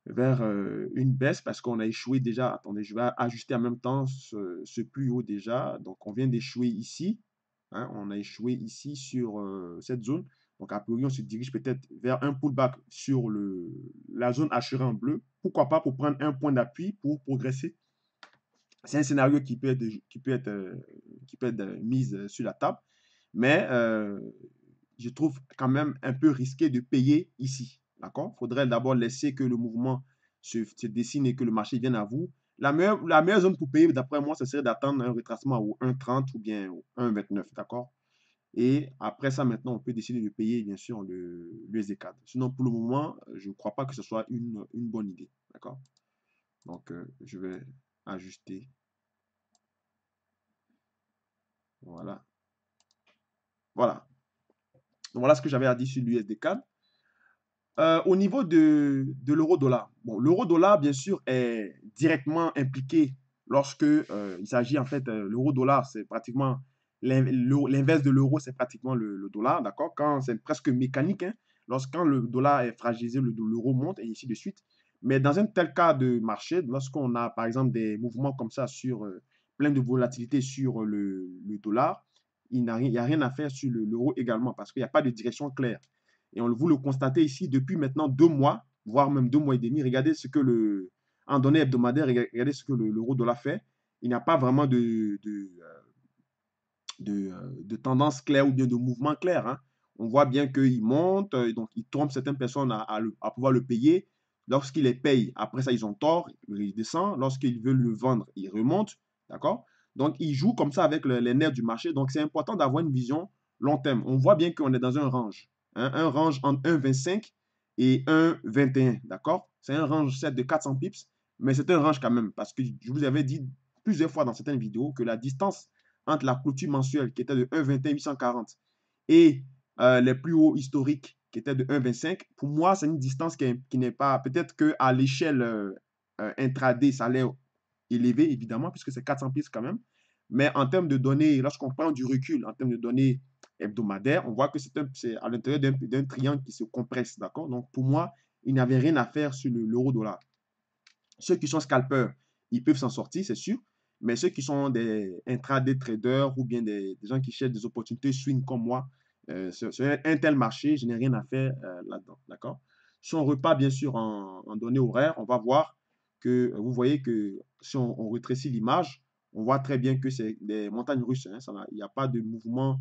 vers euh, une baisse parce qu'on a échoué déjà. Attendez, je vais ajuster en même temps ce, plus haut déjà. Donc, on vient d'échouer ici. Hein, on a échoué ici sur cette zone. Donc, a priori, on se dirige peut-être vers un pullback sur la zone assurée en bleu. Pourquoi pas pour prendre un point d'appui pour progresser c'est un scénario qui peut être, euh, euh, mis euh, sur la table, mais je trouve quand même un peu risqué de payer ici. D'accord? Il faudrait d'abord laisser que le mouvement se, dessine et que le marché vienne à vous. La meilleure, la zone pour payer, d'après moi, ce serait d'attendre un retracement au 1,30 ou bien au 1,29. D'accord? Et après ça, maintenant, on peut décider de payer, bien sûr, le, le 4 Sinon, pour le moment, je ne crois pas que ce soit une, une bonne idée. D'accord? Donc, je vais ajuster. Voilà. Voilà. voilà ce que j'avais à dire sur l'USD euh, au niveau de, de l'euro-dollar, bon, l'euro-dollar, bien sûr, est directement impliqué lorsque euh, il s'agit, en fait, euh, l'euro-dollar, c'est pratiquement l'inverse de l'euro, c'est pratiquement le, dollar, d'accord? Quand c'est presque mécanique, hein, lorsqu'on le dollar est fragilisé, l'euro monte et ainsi de suite. Mais dans un tel cas de marché, lorsqu'on a par exemple des mouvements comme ça sur euh, plein de volatilité sur le, dollar, il n'y a, rien à faire sur l'euro également parce qu'il n'y a pas de direction claire. Et on, vous le constatez ici depuis maintenant deux mois, voire même deux mois et demi. Regardez ce que le, en données hebdomadaires, regardez ce que l'euro dollar fait. Il n'y a pas vraiment de, de, euh, euh, de, tendance claire ou bien de mouvement clair. Hein. on voit bien qu'il monte, euh, donc il trompe certaines personnes à, pouvoir le payer. Lorsqu'il les paye, après ça, ils ont tort, il descend. Lorsqu'ils veulent le vendre, il remonte. D'accord? Donc, il joue comme ça avec les nerfs du marché. Donc, c'est important d'avoir une vision long terme. On voit bien qu'on est dans un range. Un range entre 1,25 et 1,21. D'accord? C'est un range set de 400 pips, mais c'est un range quand même. Parce que je vous avais dit plusieurs fois dans certaines vidéos que la distance entre la clôture mensuelle qui était de 1,21,840 et euh, les plus hauts historiques qui étaient de 1,25, pour moi, c'est une distance qui, n'est pas, peut-être qu'à l'échelle euh, euh, intraday, ça allait élevé, évidemment, puisque c'est 400 pièces quand même. Mais en termes de données, lorsqu'on prend du recul, en termes de données on voit que c'est à l'intérieur d'un triangle qui se compresse, d'accord? Donc, pour moi, il n'y avait rien à faire sur l'euro-dollar. Ceux qui sont scalpers, ils peuvent s'en sortir, c'est sûr. Mais ceux qui sont des intraday traders ou bien des, gens qui cherchent des opportunités swing comme moi, euh, sur, un tel marché, je n'ai rien à faire euh, là-dedans. D'accord? Si on repart bien sûr en, données horaires, on va voir que euh, vous voyez que si on, on rétrécit l'image, on voit très bien que c'est des montagnes russes. Hein, il n'y a pas de mouvement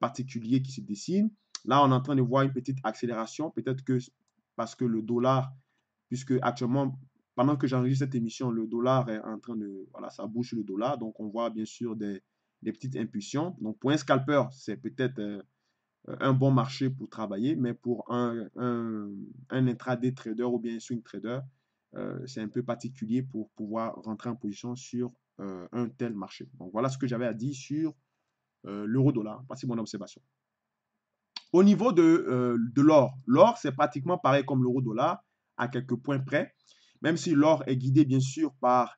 particulier qui se dessine. Là, on est en train de voir une petite accélération. Peut-être que parce que le dollar, puisque actuellement, pendant que j'enregistre cette émission, le dollar est en train de, voilà, ça bouge le dollar. Donc, on voit bien sûr des, petites impulsions. Donc, pour un scalper, c'est peut-être euh, un bon marché pour travailler, mais pour un, intraday trader ou bien un swing trader, euh, c'est un peu particulier pour pouvoir rentrer en position sur euh, un tel marché. Donc voilà ce que j'avais à dire sur l'euro-dollar. Voici mon observation. Au niveau de, de l'or, l'or c'est pratiquement pareil comme l'euro-dollar à quelques points près, même si l'or est guidé bien sûr par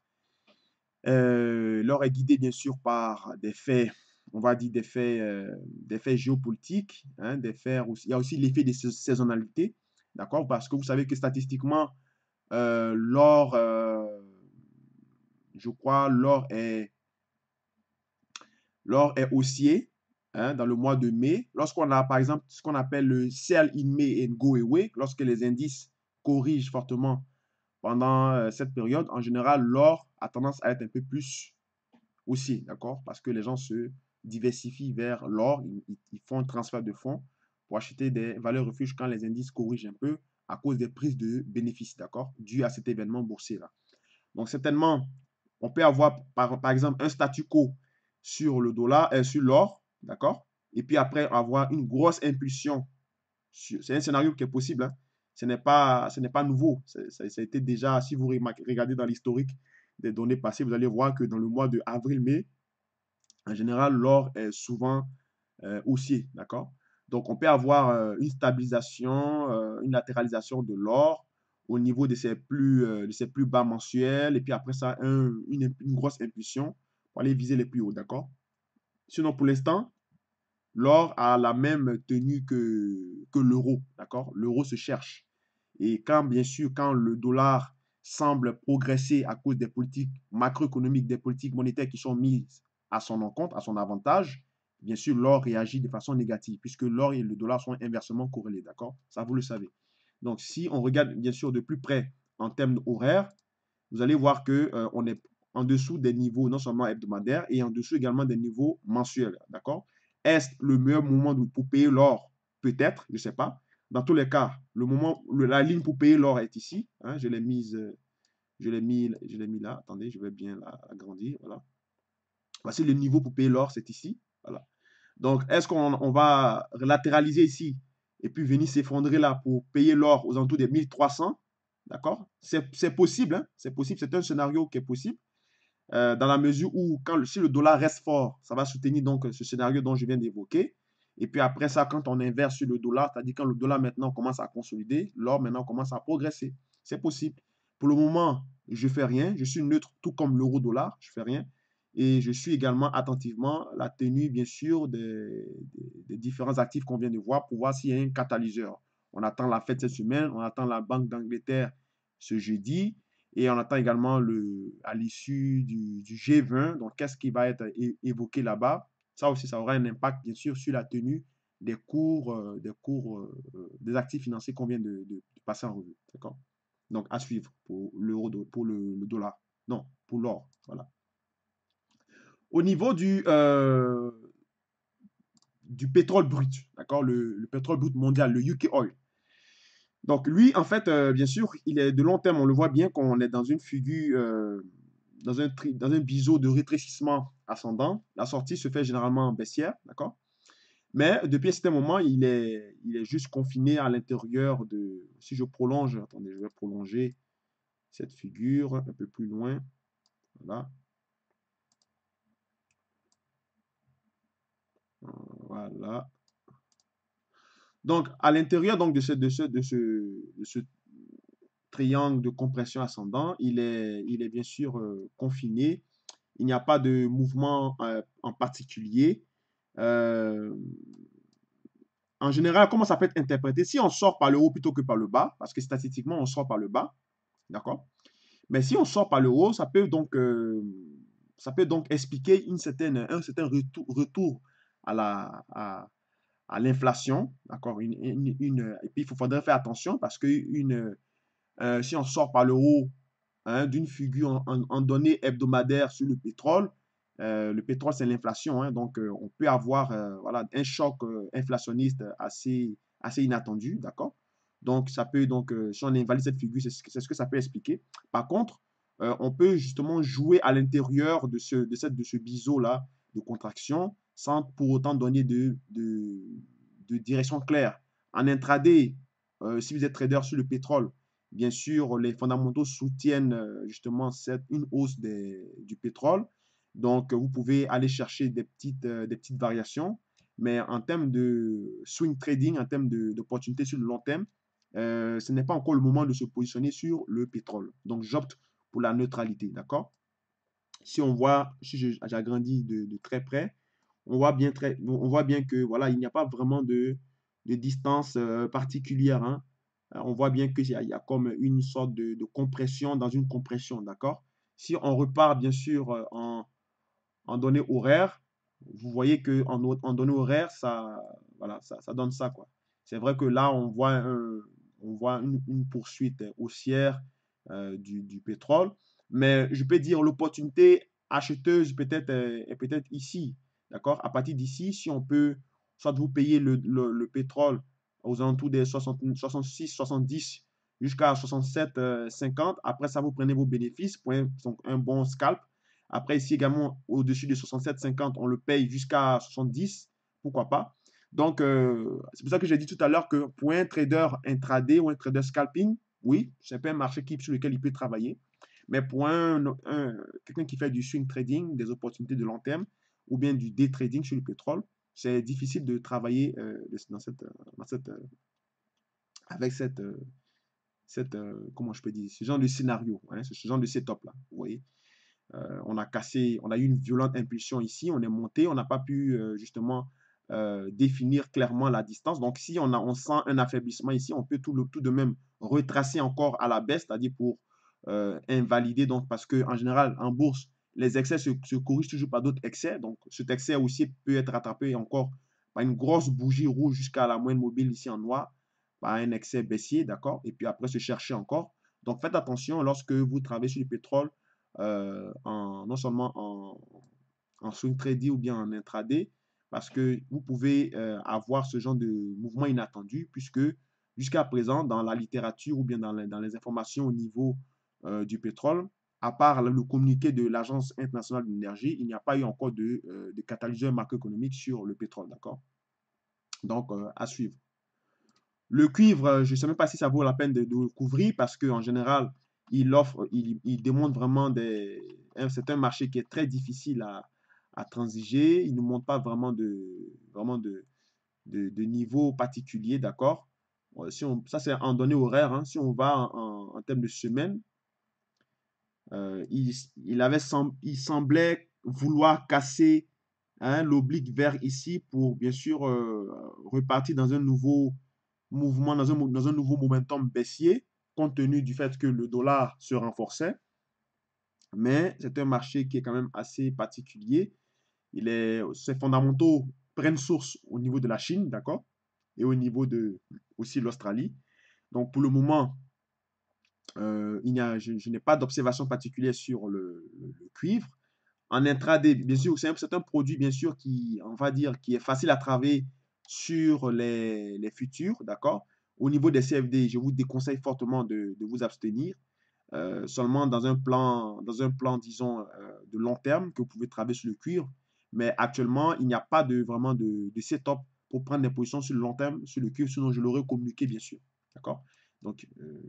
l'or est guidé bien sûr par des faits on va dire, des faits, euh, des faits géopolitiques, hein, des faits il y a aussi l'effet de saisonnalité, d'accord Parce que vous savez que statistiquement, euh, l'or, euh, je crois, l'or est, l'or est haussier hein, dans le mois de mai. Lorsqu'on a, par exemple, ce qu'on appelle le sell in May and go away, lorsque les indices corrigent fortement pendant cette période, en général, l'or a tendance à être un peu plus haussier, d'accord? Parce que les gens se diversifient vers l'or, ils, font un transfert de fonds pour acheter des valeurs refuges quand les indices corrigent un peu à cause des prises de bénéfices, d'accord, dû à cet événement boursier-là. Donc, certainement, on peut avoir, par, par, exemple, un statu quo sur le dollar, et euh, sur l'or, d'accord, et puis après avoir une grosse impulsion. C'est un scénario qui est possible. Hein. Ce n'est pas, pas nouveau. Ça, a été déjà, si vous regardez dans l'historique des données passées, vous allez voir que dans le mois de avril-mai, en général, l'or est souvent euh, haussier, d'accord? Donc, on peut avoir euh, une stabilisation, euh, une latéralisation de l'or au niveau de ses, plus, de ses plus bas mensuels, et puis après ça, une, grosse impulsion pour aller viser les plus hauts, d'accord? Sinon, pour l'instant, l'or a la même tenue que, que l'euro, d'accord? L'euro se cherche. Et quand, bien sûr, quand le dollar semble progresser à cause des politiques macroéconomiques, des politiques monétaires qui sont mises à son encontre, à son avantage, bien sûr, l'or réagit de façon négative, puisque l'or et le dollar sont inversement corrélés, d'accord? Ça, vous le savez. Donc, si on regarde, bien sûr, de plus près en termes horaires, vous allez voir que euh, on est en dessous des niveaux non seulement hebdomadaires, et en dessous également des niveaux mensuels, d'accord? Est-ce le meilleur moment pour payer l'or? Peut-être, je ne sais pas. Dans tous les cas, le moment, la ligne pour payer l'or est ici. Hein, je l'ai mise, je l'ai mis, je l'ai mis là. Attendez, je vais bien l'agrandir. Voilà. Voici le niveau pour payer l'or, c'est ici. Voilà. Donc, est-ce qu'on va latéraliser ici et puis venir s'effondrer là pour payer l'or aux alentours des 1300 D'accord? C'est possible. Hein? C'est possible. C'est un scénario qui est possible. Euh, dans la mesure où, quand, si le dollar reste fort, ça va soutenir donc ce scénario dont je viens d'évoquer. Et puis après ça, quand on inverse sur le dollar, c'est-à-dire quand le dollar maintenant commence à consolider, l'or maintenant commence à progresser. C'est possible. Pour le moment, je ne fais rien. Je suis neutre, tout comme l'euro-dollar. Je ne fais rien. Et je suis également attentivement la tenue, bien sûr, des, différents actifs qu'on vient de voir pour voir s'il y a un catalyseur. On attend la fête cette semaine, on attend la Banque d'Angleterre ce jeudi, et on attend également le, à l'issue du, G20. Donc, qu'est-ce qui va être évoqué là-bas Ça aussi, ça aura un impact, bien sûr, sur la tenue des cours, euh, des, cours euh, euh, des actifs financiers qu'on vient de, passer en revue. D'accord Donc, à suivre pour, l'euro, pour le, le dollar. Non, pour l'or. Voilà. Au niveau du, du pétrole brut, d'accord le, pétrole brut mondial, le UK Oil. Donc lui, en fait, euh, bien sûr, il est de long terme, on le voit bien qu'on est dans une figure, euh, dans, un biseau de rétrécissement ascendant. La sortie se fait généralement baissière, d'accord? Mais depuis un certain moment, il est, il est juste confiné à l'intérieur de... Si je prolonge, attendez, je vais prolonger cette figure un peu plus loin. Voilà. Voilà. Donc, à l'intérieur donc, de, ce, de, ce, de, ce, triangle de compression ascendant, il est, il est bien sûr euh, confiné. Il n'y a pas de mouvement euh, en particulier. Euh, en général, comment ça peut être interprété? Si on sort par le haut plutôt que par le bas, parce que statistiquement, on sort par le bas, d'accord? Mais si on sort par le haut, ça peut donc, ça peut donc expliquer une certaine, un certain retour, retour à la, à, à l'inflation, d'accord une, une, Et puis, il faudrait faire attention parce que une, euh, si on sort par le haut hein, d'une figure en, en, données hebdomadaires sur le pétrole, euh, le pétrole, c'est l'inflation. Hein, donc, euh, on peut avoir voilà, un choc inflationniste assez, assez inattendu, d'accord Donc, ça peut, donc, si on invalide cette figure, c'est ce que ça peut expliquer. Par contre, on peut justement jouer à l'intérieur de ce, de, cette, de ce biseau-là de contraction sans pour autant donner de, de, direction claire. En intraday, euh, si vous êtes trader sur le pétrole, bien sûr, les fondamentaux soutiennent euh, justement cette, une hausse du pétrole. Donc, vous pouvez aller chercher des petites, euh, des petites variations. Mais en termes de swing trading, en termes d'opportunités sur le long terme, ce n'est pas encore le moment de se positionner sur le pétrole. Donc, j'opte pour la neutralité, d'accord? Si on voit, si j'agrandis de, de, très près, on voit bien, très, on voit bien que voilà, il n'y a pas vraiment de, de distance euh, particulière. Hein. Euh, on voit bien qu'il y, y a comme une sorte de, compression dans une compression, d'accord? Si on repart bien sûr euh, en, en données horaires, vous voyez que en, en données horaires, ça, voilà, ça, ça donne ça. quoi. C'est vrai que là, on voit, on voit une, poursuite haussière du, du, pétrole, mais je peux dire l'opportunité acheteuse peut-être est peut-être ici. D'accord? À partir d'ici, si on peut, soit vous payer le, le, pétrole aux alentours des 66, 70 jusqu'à 67, 50. Après ça, vous prenez vos bénéfices pour un, un bon scalp. Après, ici également, au-dessus de 67, 50, on le paye jusqu'à 70. Pourquoi pas? Donc, euh, c'est pour ça que j'ai dit tout à l'heure que pour un trader intraday ou un trader scalping, oui, c'est pas un marché qui, sur lequel il peut travailler. Mais pour un, un quelqu'un qui fait du swing trading, des opportunités de long terme, ou bien du day trading sur le pétrole, c'est difficile de travailler euh, dans cette, cette, euh, avec cette, euh, cette comment je peux dire, ce genre de scénario, hein, ce genre de setup là, vous voyez. on a cassé, on a eu une violente impulsion ici, on est monté, on n'a pas pu justement définir clairement la distance. Donc si on, a, on sent un affaiblissement ici, on peut tout, tout de même retracer encore à la baisse, c'est-à-dire pour invalider, donc parce que en général en bourse, les excès se, corrigent toujours par d'autres excès. Donc, cet excès aussi peut être rattrapé encore par une grosse bougie rouge jusqu'à la moyenne mobile ici en noir, par un excès baissier, d'accord Et puis après, se chercher encore. Donc, faites attention lorsque vous travaillez sur le pétrole, euh, non seulement en, swing trading ou bien en intraday, parce que vous pouvez euh, avoir ce genre de mouvement inattendu, puisque jusqu'à présent, dans la littérature ou bien dans les, dans les informations au niveau euh, du pétrole, à part le communiqué de l'Agence internationale de l'énergie, il n'y a pas eu encore de, euh, catalyseur macroéconomique sur le pétrole, d'accord? Donc, euh, à suivre. Le cuivre, euh, je ne sais même pas si ça vaut la peine de, le couvrir parce qu'en général, il offre, il, démontre vraiment des... C'est un marché qui est très difficile à, transiger. Il ne montre pas vraiment de, vraiment de, de, niveau particulier, d'accord? Si Ça, c'est en données horaires. Hein. Si on va en, en termes de semaine, euh, il, avait il semblait vouloir casser hein, l'oblique vers ici pour bien sûr euh, repartir dans un nouveau mouvement, dans un, dans un nouveau momentum baissier, compte tenu du fait que le dollar se renforçait. Mais c'est un marché qui est quand même assez particulier. Il est, ses fondamentaux prennent source au niveau de la Chine, d'accord Et au niveau de aussi l'Australie. Donc pour le moment, euh, a, je, n'ai pas d'observation particulière sur le, cuivre. en intraday, bien sûr, c'est un, produit, bien sûr, qui, on va dire, qui est facile à travailler sur les, les futurs, d'accord? Au niveau des CFD, je vous déconseille fortement de, de vous abstenir. Euh, seulement dans un plan, dans un plan disons, euh, de long terme que vous pouvez travailler sur le cuivre. Mais actuellement, il n'y a pas de, vraiment de, de setup pour prendre des positions sur le long terme sur le cuivre, sinon je l'aurais communiqué, bien sûr. D'accord? Donc, euh,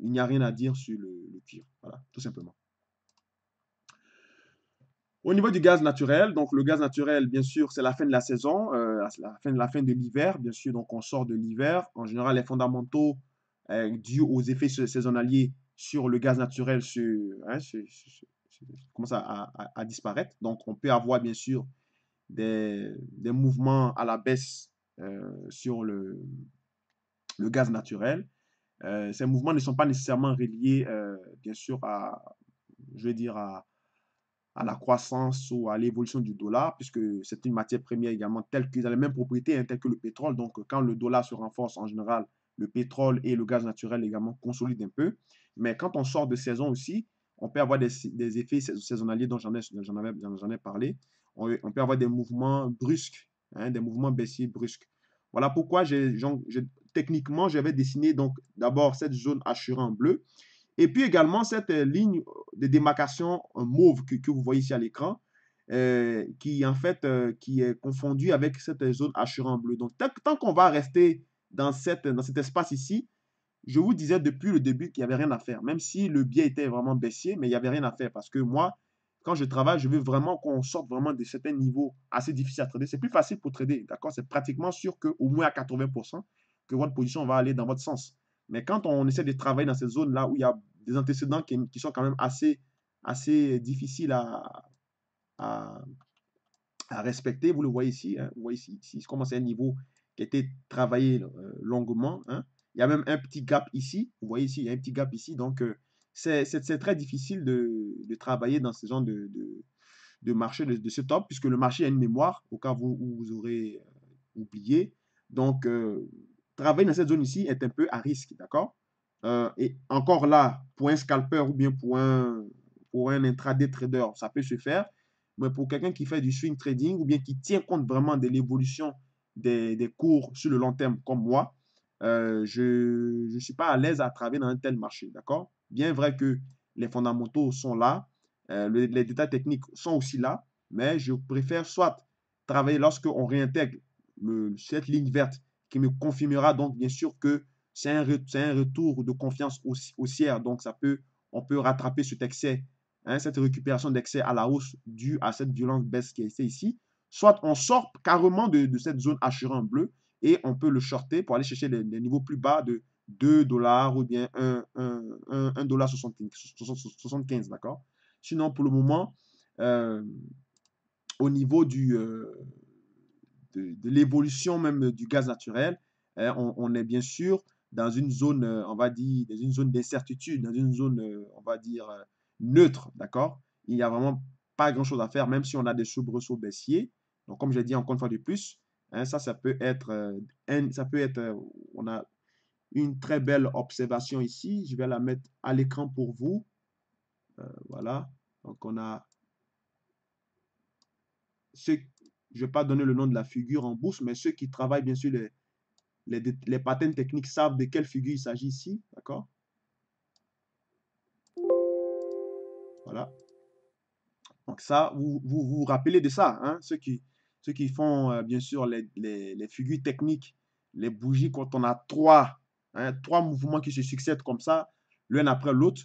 il n'y a rien à dire sur le, le. Voilà, tout simplement. Au niveau du gaz naturel, donc le gaz naturel, bien sûr, c'est la fin de la saison, euh, la, fin, de l'hiver, bien sûr, donc on sort de l'hiver. En général, les fondamentaux euh, dus aux effets saisonniers sur le gaz naturel hein, commencent à, disparaître. Donc, on peut avoir, bien sûr, des, mouvements à la baisse sur le, le gaz naturel. Euh, ces mouvements ne sont pas nécessairement reliés, bien sûr, à, je vais dire, à la croissance ou à l'évolution du dollar, puisque c'est une matière première également telle qu'ils ont les mêmes propriétés, hein, telles que le pétrole. Donc, quand le dollar se renforce, en général, le pétrole et le gaz naturel également consolident un peu. Mais quand on sort de saison aussi, on peut avoir des, effets saisonniers dont j'en ai, ai parlé. On, on, peut avoir des mouvements brusques, hein, des mouvements baissiers brusques. Voilà pourquoi techniquement, j'avais dessiné donc d'abord cette zone hachurée en bleu. Et puis également cette euh, ligne de démarcation mauve que, vous voyez ici à l'écran, euh, qui en fait euh, qui est confondue avec cette zone hachurée en bleu. Donc tant, qu'on va rester dans, dans cet espace ici, je vous disais depuis le début qu'il n'y avait rien à faire, même si le biais était vraiment baissier, mais il n'y avait rien à faire parce que moi, quand je travaille, je veux vraiment qu'on sorte vraiment de certains niveaux assez difficiles à trader. C'est plus facile pour trader, d'accord? C'est pratiquement sûr qu'au moins à 80% que votre position va aller dans votre sens. Mais quand on essaie de travailler dans ces zones-là où il y a des antécédents qui, sont quand même assez, assez difficiles à, respecter, vous le voyez ici, hein, vous voyez ici, ici comment c'est un niveau qui a été travaillé euh, longuement. Hein. Il y a même un petit gap ici, vous voyez ici, il y a un petit gap ici, donc euh, c'est très difficile de, travailler dans ce genre de, de, de marché, de, ce puisque le marché a une mémoire, au cas où, vous aurez euh, oublié. Donc, travailler dans cette zone ici est un peu à risque, d'accord? Euh, Et encore là, pour un scalper ou bien pour un, intraday trader, ça peut se faire. Mais pour quelqu'un qui fait du swing trading ou bien qui tient compte vraiment de l'évolution des, cours sur le long terme comme moi, euh, je ne suis pas à l'aise à travailler dans un tel marché, d'accord? Bien vrai que les fondamentaux sont là, euh, les détails techniques sont aussi là, mais je préfère soit travailler lorsque on réintègre cette ligne verte qui me confirmera donc bien sûr que c'est un, retour de confiance haussière. Donc, ça peut, on peut rattraper cet excès, hein, cette récupération d'excès à la hausse due à cette violente baisse qui est ici. Soit on sort carrément de, de cette zone assurant bleu et on peut le shorter pour aller chercher des, niveaux plus bas de 2 dollars ou bien 1 dollar 75, d'accord? Sinon, pour le moment, euh, au niveau du, euh, de, l'évolution même du gaz naturel, hein, on, est bien sûr dans une zone, euh, on va dire, dans une zone d'incertitude, dans une zone, on va dire, neutre, d'accord? Il n'y a vraiment pas grand-chose à faire, même si on a des soubresauts baissiers. Donc, comme je l'ai dit encore une fois de plus, hein, ça, ça peut être, ça peut être, on a une très belle observation ici. Je vais la mettre à l'écran pour vous. voilà. Donc, on a ce, je ne vais pas donner le nom de la figure en bourse, mais ceux qui travaillent bien sûr les, les, techniques savent de quelle figure il s'agit ici. D'accord? Voilà. Donc ça, vous vous, vous, rappelez de ça. Hein? Ceux, qui, ceux qui font euh, bien sûr les, figures techniques, les bougies, quand on a trois, hein, trois mouvements qui se succèdent comme ça, l'un après l'autre,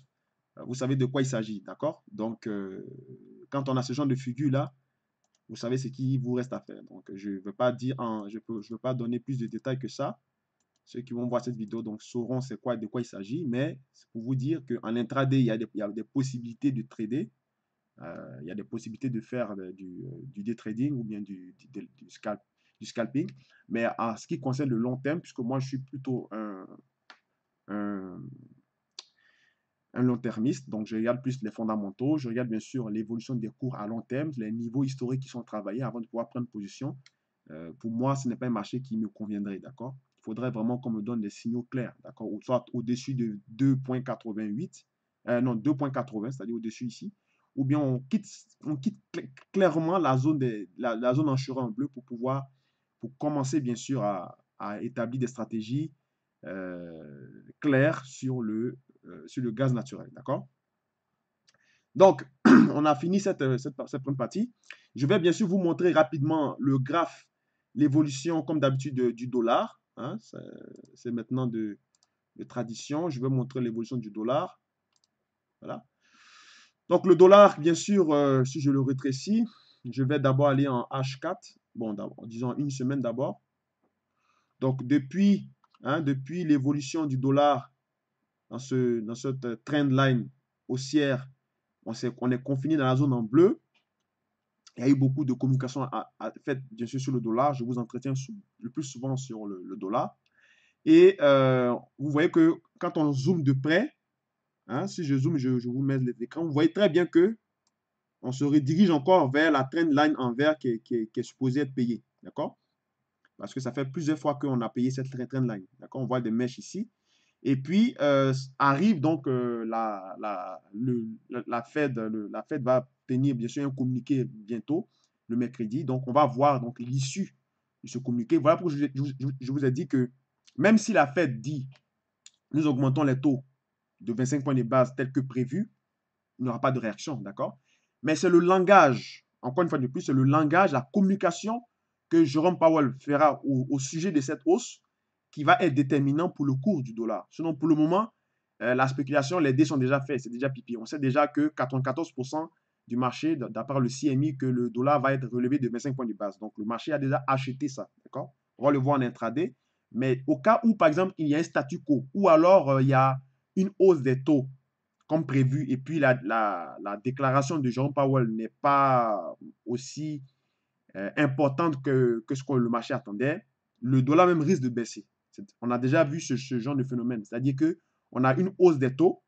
euh, vous savez de quoi il s'agit. D'accord? Donc, euh, quand on a ce genre de figure-là, vous savez ce qu'il vous reste à faire. Donc, je ne veux pas dire, je je veux pas donner plus de détails que ça. Ceux qui vont voir cette vidéo donc sauront c'est quoi, de quoi il s'agit, mais c'est pour vous dire qu'en intraday, il y, a des, il y a des possibilités de trader. Euh, il y a des possibilités de faire du, du day trading ou bien du, du, du, scalp, du scalping. Mais en ce qui concerne le long terme, puisque moi je suis plutôt un, un long-termiste, donc je regarde plus les fondamentaux, je regarde bien sûr l'évolution des cours à long terme, les niveaux historiques qui sont travaillés avant de pouvoir prendre position. Euh, pour moi, ce n'est pas un marché qui me conviendrait, d'accord? Il faudrait vraiment qu'on me donne des signaux clairs, d'accord? Soit au-dessus de 2.88, euh, non, 2.80, c'est-à-dire au-dessus ici, ou bien on quitte, on quitte clairement la zone, de, la, zone en bleu pour pouvoir, pour commencer bien sûr à, établir des stratégies euh, claires sur le, euh, sur le gaz naturel. D'accord? Donc, on a fini cette, cette, cette première partie. Je vais bien sûr vous montrer rapidement le graphe, l'évolution comme d'habitude du dollar. Hein, c'est maintenant de, tradition. Je vais montrer l'évolution du dollar. Voilà. Donc le dollar, bien sûr, euh, si je le rétrécis, je vais d'abord aller en H4. Bon, disons une semaine d'abord. Donc depuis, hein, depuis l'évolution du dollar dans, ce, dans cette trend line haussière, on, est, est confiné dans la zone en bleu. Il y a eu beaucoup de communication à, faites, bien sûr, sur le dollar. Je vous entretiens le plus souvent sur le, dollar. Et euh, vous voyez que quand on zoome de près, Hein, si je zoome, je, vous mets l'écran. Vous voyez très bien que on se redirige encore vers la trend line en vert qui est, supposée être payée. D'accord? Parce que ça fait plusieurs fois qu'on a payé cette trend line. D'accord? On voit des mèches ici. Et puis, euh, arrive donc euh, la, la, Fed. la Fed va tenir, bien sûr, un communiqué bientôt, le mercredi. Donc, on va voir l'issue de ce communiqué. Voilà pourquoi je, vous ai dit que même si la Fed dit nous augmentons les taux de 25 points de base tel que prévu, il n'y aura pas de réaction, d'accord? Mais c'est le langage, encore une fois de plus, c'est le langage, la communication que Jérôme Powell fera au, sujet de cette hausse qui va être déterminant pour le cours du dollar. Sinon, pour le moment, euh, la spéculation, les dés sont déjà faits, c'est déjà pipi. On sait déjà que 94% du marché, d'après le CMI, que le dollar va être relevé de 25 points de base. Donc, le marché a déjà acheté ça, d'accord? On va le voir en intraday. Mais au cas où, par exemple, il y a un statu quo, ou alors euh, il y a une hausse des taux comme prévu et puis la, la, déclaration de Jean Powell n'est pas aussi euh, importante que, que, ce que le marché attendait, le dollar même risque de baisser. On a déjà vu ce, ce genre de phénomène. C'est-à-dire qu'on a une hausse des taux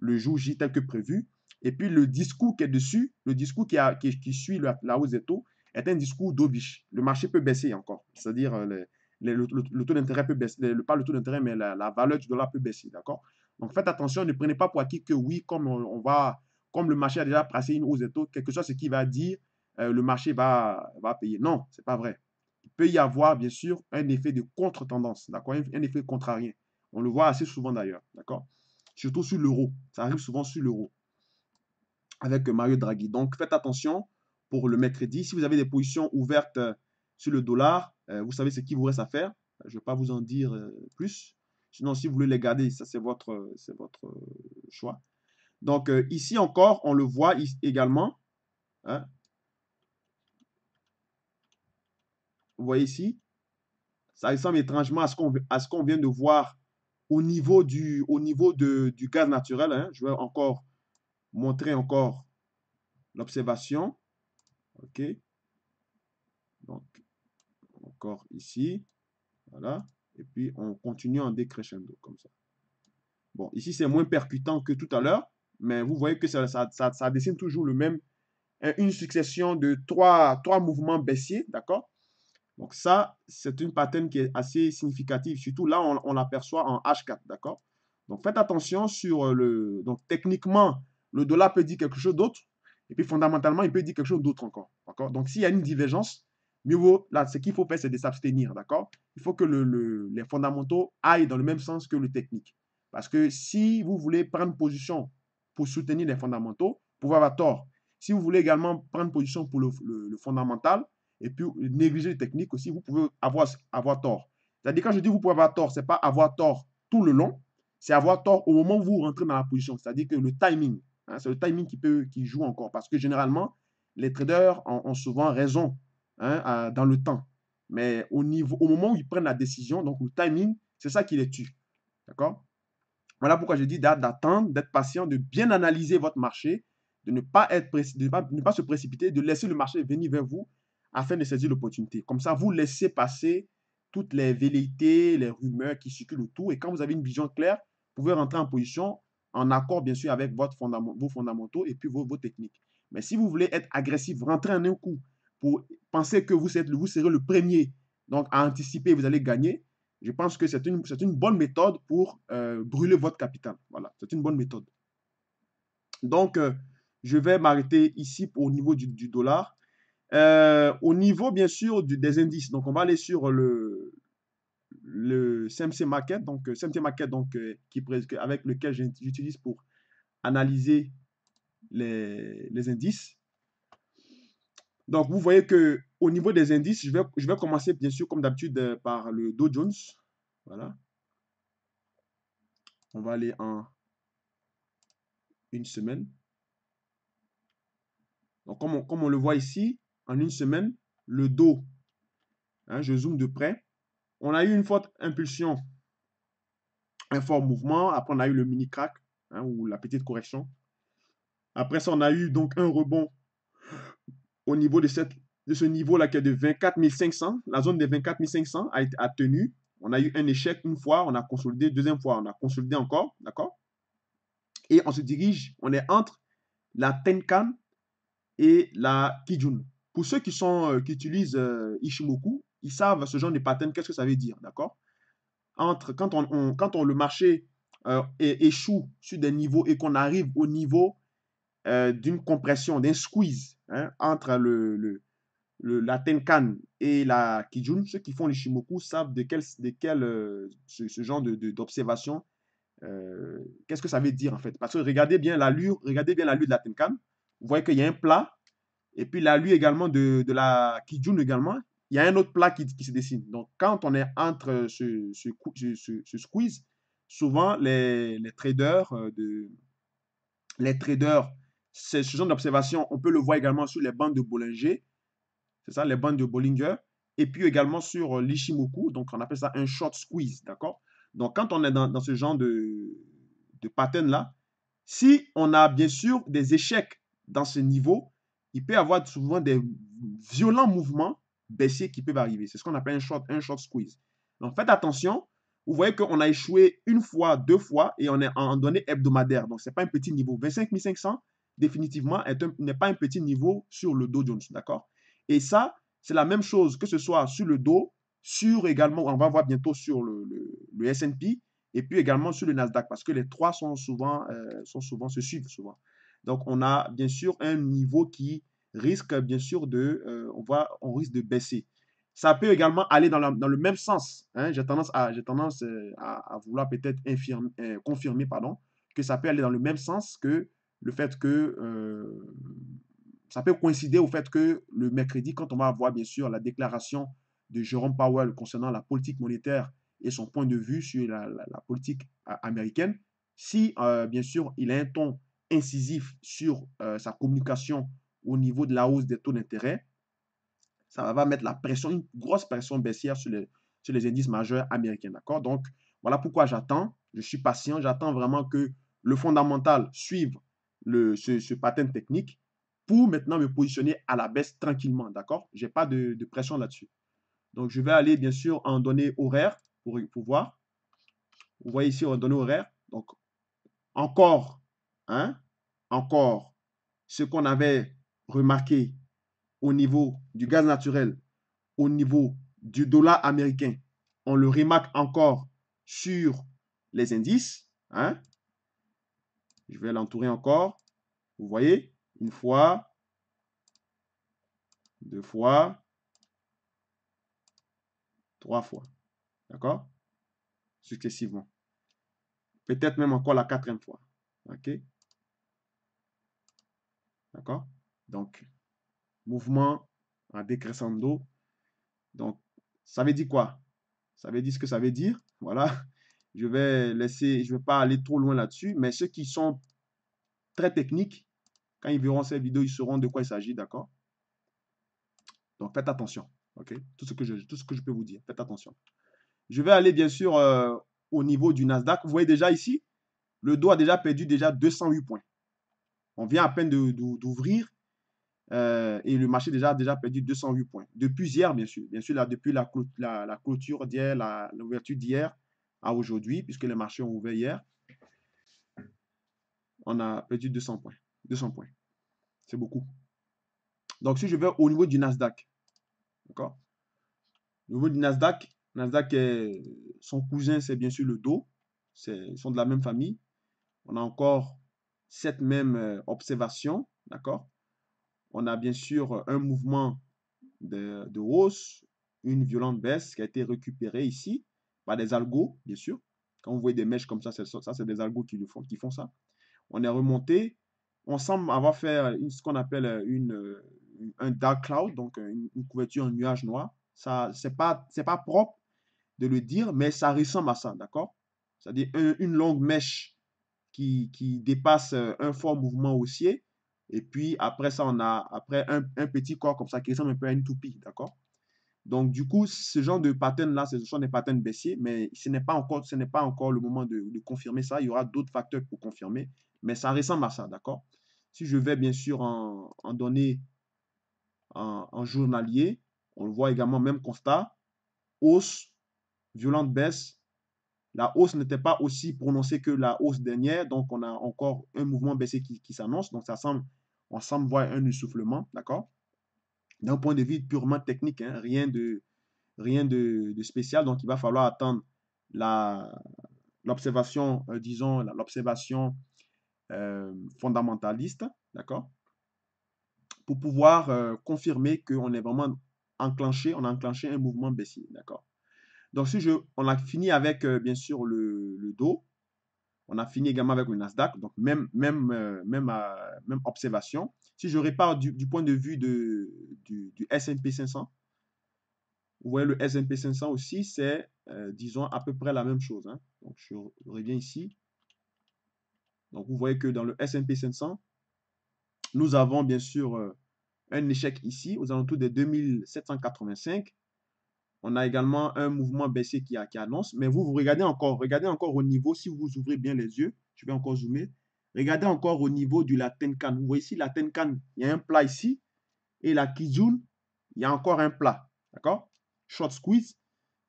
le jour J tel que prévu, et puis le discours qui est dessus, le discours qui, a, qui, suit la, hausse des taux, est un discours dovish. Le marché peut baisser encore. C'est-à-dire euh, le, taux d'intérêt peut baisser, pas le taux d'intérêt, mais la, la, valeur du dollar peut baisser. D'accord? Donc faites attention, ne prenez pas pour acquis que oui, comme on, va, comme le marché a déjà passé une hausse de taux, quelque chose qui va dire euh, le marché va, va payer. Non, ce n'est pas vrai. Il peut y avoir, bien sûr, un effet de contre-tendance, d'accord? Un, effet contrarien. On le voit assez souvent d'ailleurs, d'accord? Surtout sur l'euro. Ça arrive souvent sur l'euro avec Mario Draghi. Donc faites attention pour le mercredi. Si vous avez des positions ouvertes euh, sur le dollar, euh, vous savez ce qu'il vous reste à faire. Je ne vais pas vous en dire plus. Sinon, si vous voulez les garder, ça c'est votre, c'est votre choix. Donc euh, ici encore, on le voit également. Hein. Vous voyez ici, ça ressemble étrangement à ce qu'on qu'on vient de voir au niveau du, au niveau de, du gaz naturel. Hein. Je vais encore montrer encore l'observation. OK. Donc, encore ici. Voilà. Et puis, on continue en décrescendo comme ça. Bon, ici, c'est moins percutant que tout à l'heure, mais vous voyez que ça, dessine toujours le même, une succession de trois, trois mouvements baissiers, d'accord? Donc ça, c'est une pattern qui est assez significative. Surtout là, on, on l'aperçoit en H4, d'accord? Donc faites attention sur le... Donc techniquement, le dollar peut dire quelque chose d'autre, et puis fondamentalement, il peut dire quelque chose d'autre encore, d'accord? Donc s'il y a une divergence, mieux vaut, là, ce qu'il faut faire, c'est de s'abstenir, d'accord? Il faut que le, les fondamentaux aillent dans le même sens que le technique. Parce que si vous voulez prendre position pour soutenir les fondamentaux, vous pouvez avoir tort. Si vous voulez également prendre position pour le, fondamental et puis négliger les techniques aussi, vous pouvez avoir, avoir tort. C'est-à-dire, quand je dis vous pouvez avoir tort, ce n'est pas avoir tort tout le long, c'est avoir tort au moment où vous rentrez dans la position. C'est-à-dire que le timing, hein, c'est le timing qui, peut, qui joue encore. Parce que généralement, les traders ont souvent raison Hein, dans le temps. Mais au, niveau, au moment où ils prennent la décision, donc le timing, c'est ça qui les tue. D'accord? Voilà pourquoi je dis d'attendre, d'être patient, de bien analyser votre marché, de ne pas, être, de pas, ne pas se précipiter, de laisser le marché venir vers vous afin de saisir l'opportunité. Comme ça, vous laissez passer toutes les velléités, les rumeurs qui circulent autour. Et quand vous avez une vision claire, vous pouvez rentrer en position en accord, bien sûr, avec votre vos fondamentaux et puis vos, vos techniques. Mais si vous voulez être agressif, rentrer en un coup pour penser que vous, serez le premier donc, à anticiper, vous allez gagner, je pense que c'est une, bonne méthode pour euh, brûler votre capital. Voilà, c'est une bonne méthode. Donc, euh, je vais m'arrêter ici au niveau du, dollar. Euh, au niveau, bien sûr, des indices. Donc, on va aller sur le, CMC Market, donc CMC Market, donc, avec lequel j'utilise pour analyser les indices. Donc, vous voyez que au niveau des indices, je vais, commencer bien sûr comme d'habitude euh, par le Dow Jones. Voilà. On va aller en une semaine. Donc, comme on, comme on le voit ici, en une semaine, le Dow, hein, je zoome de près, on a eu une forte impulsion, un fort mouvement. Après, on a eu le mini crack hein, ou la petite correction. Après ça, on a eu donc un rebond au niveau de, cette, de ce niveau-là qui est de 24 500. La zone des 24 500 a été tenue. On a eu un échec une fois, on a consolidé, deuxième fois, on a consolidé encore, d'accord? Et on se dirige, on est entre la Tenkan et la Kijun. Pour ceux qui, sont, euh, qui utilisent euh, Ishimoku, ils savent ce genre de pattern, qu'est-ce que ça veut dire, d'accord? Entre quand, on, quand on, le marché euh, échoue sur des niveaux et qu'on arrive au niveau d'une compression, d'un squeeze, Hein, entre le, le, la Tenkan et la Kijun, ceux qui font l'Ishimoku savent de quel, de quel euh, ce, genre d'observation, de, euh, qu'est-ce que ça veut dire en fait? Parce que regardez bien l'allure, regardez bien l'allure de la Tenkan, vous voyez qu'il y a un plat, et puis l'allure également de, de, la Kijun également, il y a un autre plat qui, qui se dessine. Donc quand on est entre ce, ce, ce squeeze, souvent les, les traders euh, de les traders ce genre d'observation, on peut le voir également sur les bandes de Bollinger. C'est ça, les bandes de Bollinger. Et puis également sur euh, l'Ishimoku. Donc, on appelle ça un short squeeze. D'accord? Donc, quand on est dans, ce genre de, de pattern-là, si on a bien sûr des échecs dans ce niveau, il peut y avoir souvent des violents mouvements baissiers qui peuvent arriver. C'est ce qu'on appelle un short, un short squeeze. Donc, faites attention. Vous voyez qu'on a échoué une fois, deux fois et on est en données hebdomadaires. Donc, ce n'est pas un petit niveau. 25 500, définitivement, n'est pas un petit niveau sur le Dow Jones, d'accord? Et ça, c'est la même chose que ce soit sur le Dow, sur également, on va voir bientôt sur le, S&P, et puis également sur le Nasdaq, parce que les trois sont souvent, euh, sont souvent se suivent souvent. Donc, on a bien sûr un niveau qui risque bien sûr de, euh, baisser. Ça peut également aller dans, le même sens. Hein. J'ai tendance, à, tendance euh, à, vouloir peut-être confirmer pardon, que ça peut aller dans le même sens que le fait que euh, ça peut coïncider au fait que le mercredi, quand on va avoir bien sûr la déclaration de Jerome Powell concernant la politique monétaire et son point de vue sur la, politique américaine, si euh, bien sûr il a un ton incisif sur euh, sa communication au niveau de la hausse des taux d'intérêt, ça va mettre la pression, une grosse pression baissière sur les, sur les indices majeurs américains. D'accord? Donc, voilà pourquoi j'attends. Je suis patient. J'attends vraiment que le fondamental suive le, ce, pattern technique pour maintenant me positionner à la baisse tranquillement, d'accord? Je n'ai pas de, pression là-dessus. Donc, je vais aller, bien sûr, en données horaires pour, pour voir. Vous voyez ici, en données horaires. Donc, encore, hein, encore, ce qu'on avait remarqué au niveau du gaz naturel, au niveau du dollar américain, on le remarque encore sur les indices. Hein, je vais l'entourer encore. Vous voyez Une fois, deux fois, trois fois. D'accord? Successivement. Peut-être même encore la quatrième fois. OK? D'accord? Donc, mouvement en décrescendo. Donc, ça veut dire quoi? Ça veut dire ce que ça veut dire? Voilà. Je vais laisser, je ne vais pas aller trop loin là-dessus, mais ceux qui sont très techniques, quand ils verront cette vidéo, ils sauront de quoi il s'agit, d'accord? Donc faites attention, ok? Tout ce, que je, tout ce que je peux vous dire, faites attention. Je vais aller bien sûr euh, au niveau du Nasdaq. Vous voyez déjà ici, le dos a déjà perdu déjà 208 points. On vient à peine d'ouvrir euh, et le marché déjà a déjà perdu 208 points. Depuis hier, bien sûr. Bien sûr, là, depuis la, la clôture d'hier, l'ouverture d'hier, à aujourd'hui, puisque les marchés ont ouvert hier, on a perdu 200 points. 200 points. C'est beaucoup. Donc, si je vais au niveau du Nasdaq, d'accord? Au niveau du Nasdaq, Nasdaq, est, son cousin, c'est bien sûr le dos. Ils sont de la même famille. On a encore cette même euh, observation. d'accord? On a bien sûr un mouvement de, hausse, une violente baisse qui a été récupérée ici par des algos, bien sûr. Quand vous voyez des mèches comme ça, ça c'est des algos qui, font, qui font ça. On est remonté. On semble avoir fait ce qu'on appelle une, un dark cloud, donc une, couverture en nuage noir. Ça, c'est pas, c'est pas propre de le dire, mais ça ressemble à ça, d'accord? C'est-à-dire une longue mèche qui, qui, dépasse un fort mouvement haussier. Et puis après ça, on a après un, un petit corps comme ça qui ressemble un peu à une toupie, d'accord? Donc, du coup, ce genre de pattern-là, ce sont des patterns baissiers, mais ce n'est pas encore, ce n'est pas encore le moment de, confirmer ça. Il y aura d'autres facteurs pour confirmer, mais ça ressemble à ça, d'accord? Si je vais bien sûr en, en donner en, journalier, on le voit également, même constat, hausse, violente baisse. La hausse n'était pas aussi prononcée que la hausse dernière, donc on a encore un mouvement baissier qui, qui s'annonce. Donc, ça semble, on semble voir un essoufflement, d'accord? D'un point de vue purement technique, hein, rien, de, spécial. Donc, il va falloir attendre l'observation, euh, disons, l'observation euh, fondamentaliste, d'accord pour pouvoir euh, confirmer qu'on est vraiment enclenché, on a enclenché un mouvement baissier, d'accord Donc, si je, on a fini avec, bien sûr, le, le dos, on a fini également avec le Nasdaq, donc même, euh, même observation. Si je répare du, point de vue du, S&P 500, vous voyez le S&P 500 aussi, c'est, disons, à peu près la même chose. Hein. Donc, je reviens ici. Donc, vous voyez que dans le S&P 500, nous avons bien sûr euh, un échec ici aux alentours des 2785. On a également un mouvement baissier qui, annonce. Mais vous, vous regardez encore, regardez encore au niveau, si vous ouvrez bien les yeux, je vais encore zoomer. Regardez encore au niveau du la Tenkan. Vous voyez ici la Tenkan, il y a un plat ici. Et la Kijun, il y a encore un plat. D'accord? Short squeeze.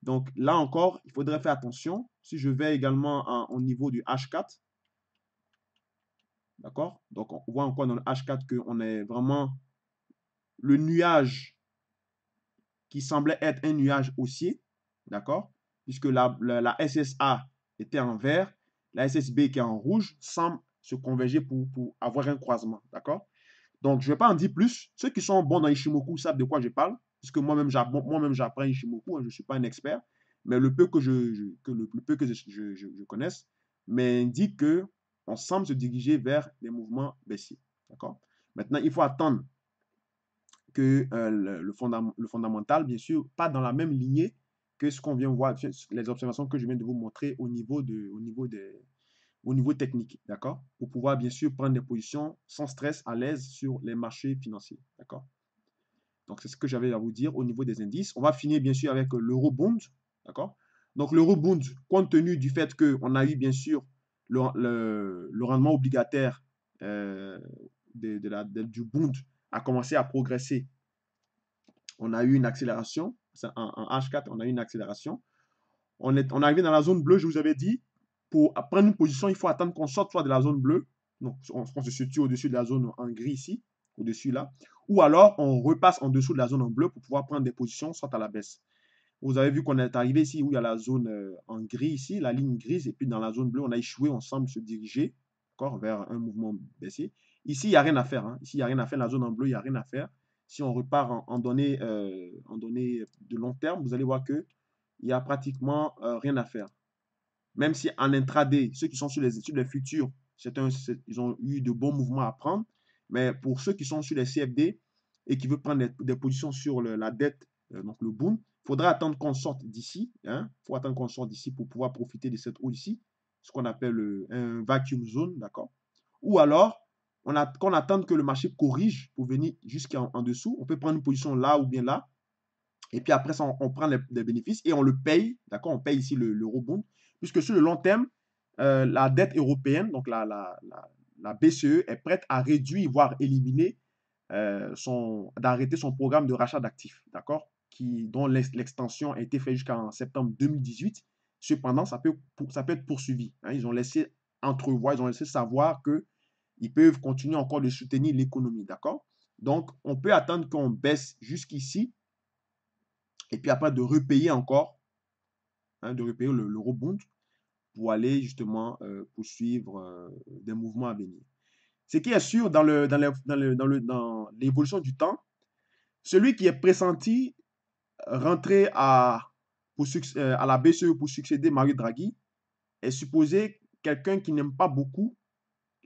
Donc là encore, il faudrait faire attention. Si je vais également au niveau du H4, D'accord? Donc, on voit encore dans le H4 qu'on est vraiment le nuage qui semblait être un nuage haussier. D'accord? Puisque la, SSA était en vert, la SSB qui est en rouge semble se converger pour, pour avoir un croisement. D'accord? Donc, je ne vais pas en dire plus. Ceux qui sont bons dans Ishimoku savent de quoi je parle, puisque moi-même j'apprends Ishimoku, hein, je ne suis pas un expert, mais le peu que je, que le, peu que je, je connaisse m'indique que on semble se diriger vers des mouvements baissiers. D'accord? Maintenant, il faut attendre que euh, le, le, fondamental, bien sûr, pas dans la même lignée que ce qu'on vient voir, les observations que je viens de vous montrer au niveau, de, au niveau, des, au niveau technique. D'accord? Pour pouvoir, bien sûr, prendre des positions sans stress, à l'aise sur les marchés financiers. D'accord? Donc, c'est ce que j'avais à vous dire au niveau des indices. On va finir, bien sûr, avec l'euro-bond. D'accord? Donc, l'euro-bond, compte tenu du fait qu'on a eu, bien sûr, le, le, rendement obligataire euh, de, de la, du Bund a commencé à progresser. On a eu une accélération. En, H4, on a eu une accélération. On est, on arrivé dans la zone bleue, je vous avais dit. Pour prendre une position, il faut attendre qu'on sorte soit de la zone bleue. Donc, on, on se situe au-dessus de la zone en gris ici, au-dessus là. Ou alors, on repasse en dessous de la zone en bleu pour pouvoir prendre des positions, soit à la baisse. Vous avez vu qu'on est arrivé ici où il y a la zone euh, en gris ici, la ligne grise, et puis dans la zone bleue, on a échoué, on semble se diriger encore vers un mouvement baissier. Ici, il n'y a rien à faire. Hein. Ici, il n'y a rien à faire. La zone en bleu, il n'y a rien à faire. Si on repart en, données, euh, en données de long terme, vous allez voir qu'il n'y a pratiquement euh, rien à faire. Même si en intraday, ceux qui sont sur les études les futurs, ils ont eu de bons mouvements à prendre. Mais pour ceux qui sont sur les CFD et qui veulent prendre des, positions sur la dette, donc le boom, faudra attendre qu'on sorte d'ici. Il hein. faut attendre qu'on sorte d'ici pour pouvoir profiter de cette eau ici, ce qu'on appelle euh, un vacuum zone, d'accord? Ou alors, on qu'on attende que le marché corrige pour venir jusqu'en en dessous. On peut prendre une position là ou bien là. Et puis après on, prend les, bénéfices et on le paye, d'accord? On paye ici l'eurobond, puisque sur le long terme, euh, la dette européenne, donc la, BCE, est prête à réduire, voire éliminer, euh, son, d'arrêter son programme de rachat d'actifs, d'accord? Dont l'extension a été faite jusqu'en septembre 2018. Cependant, ça peut, ça peut être poursuivi. Hein. Ils ont laissé entrevoir, ils ont laissé savoir qu'ils peuvent continuer encore de soutenir l'économie. D'accord? Donc, on peut attendre qu'on baisse jusqu'ici et puis après de repayer encore, hein, de repayer le, le pour aller justement euh, poursuivre euh, des mouvements à venir. Ce qui est sûr dans dans le, dans le, dans l'évolution du temps, celui qui est pressenti rentrer à, pour, euh, à la BCE pour succéder Mario Draghi est supposé quelqu'un qui n'aime pas beaucoup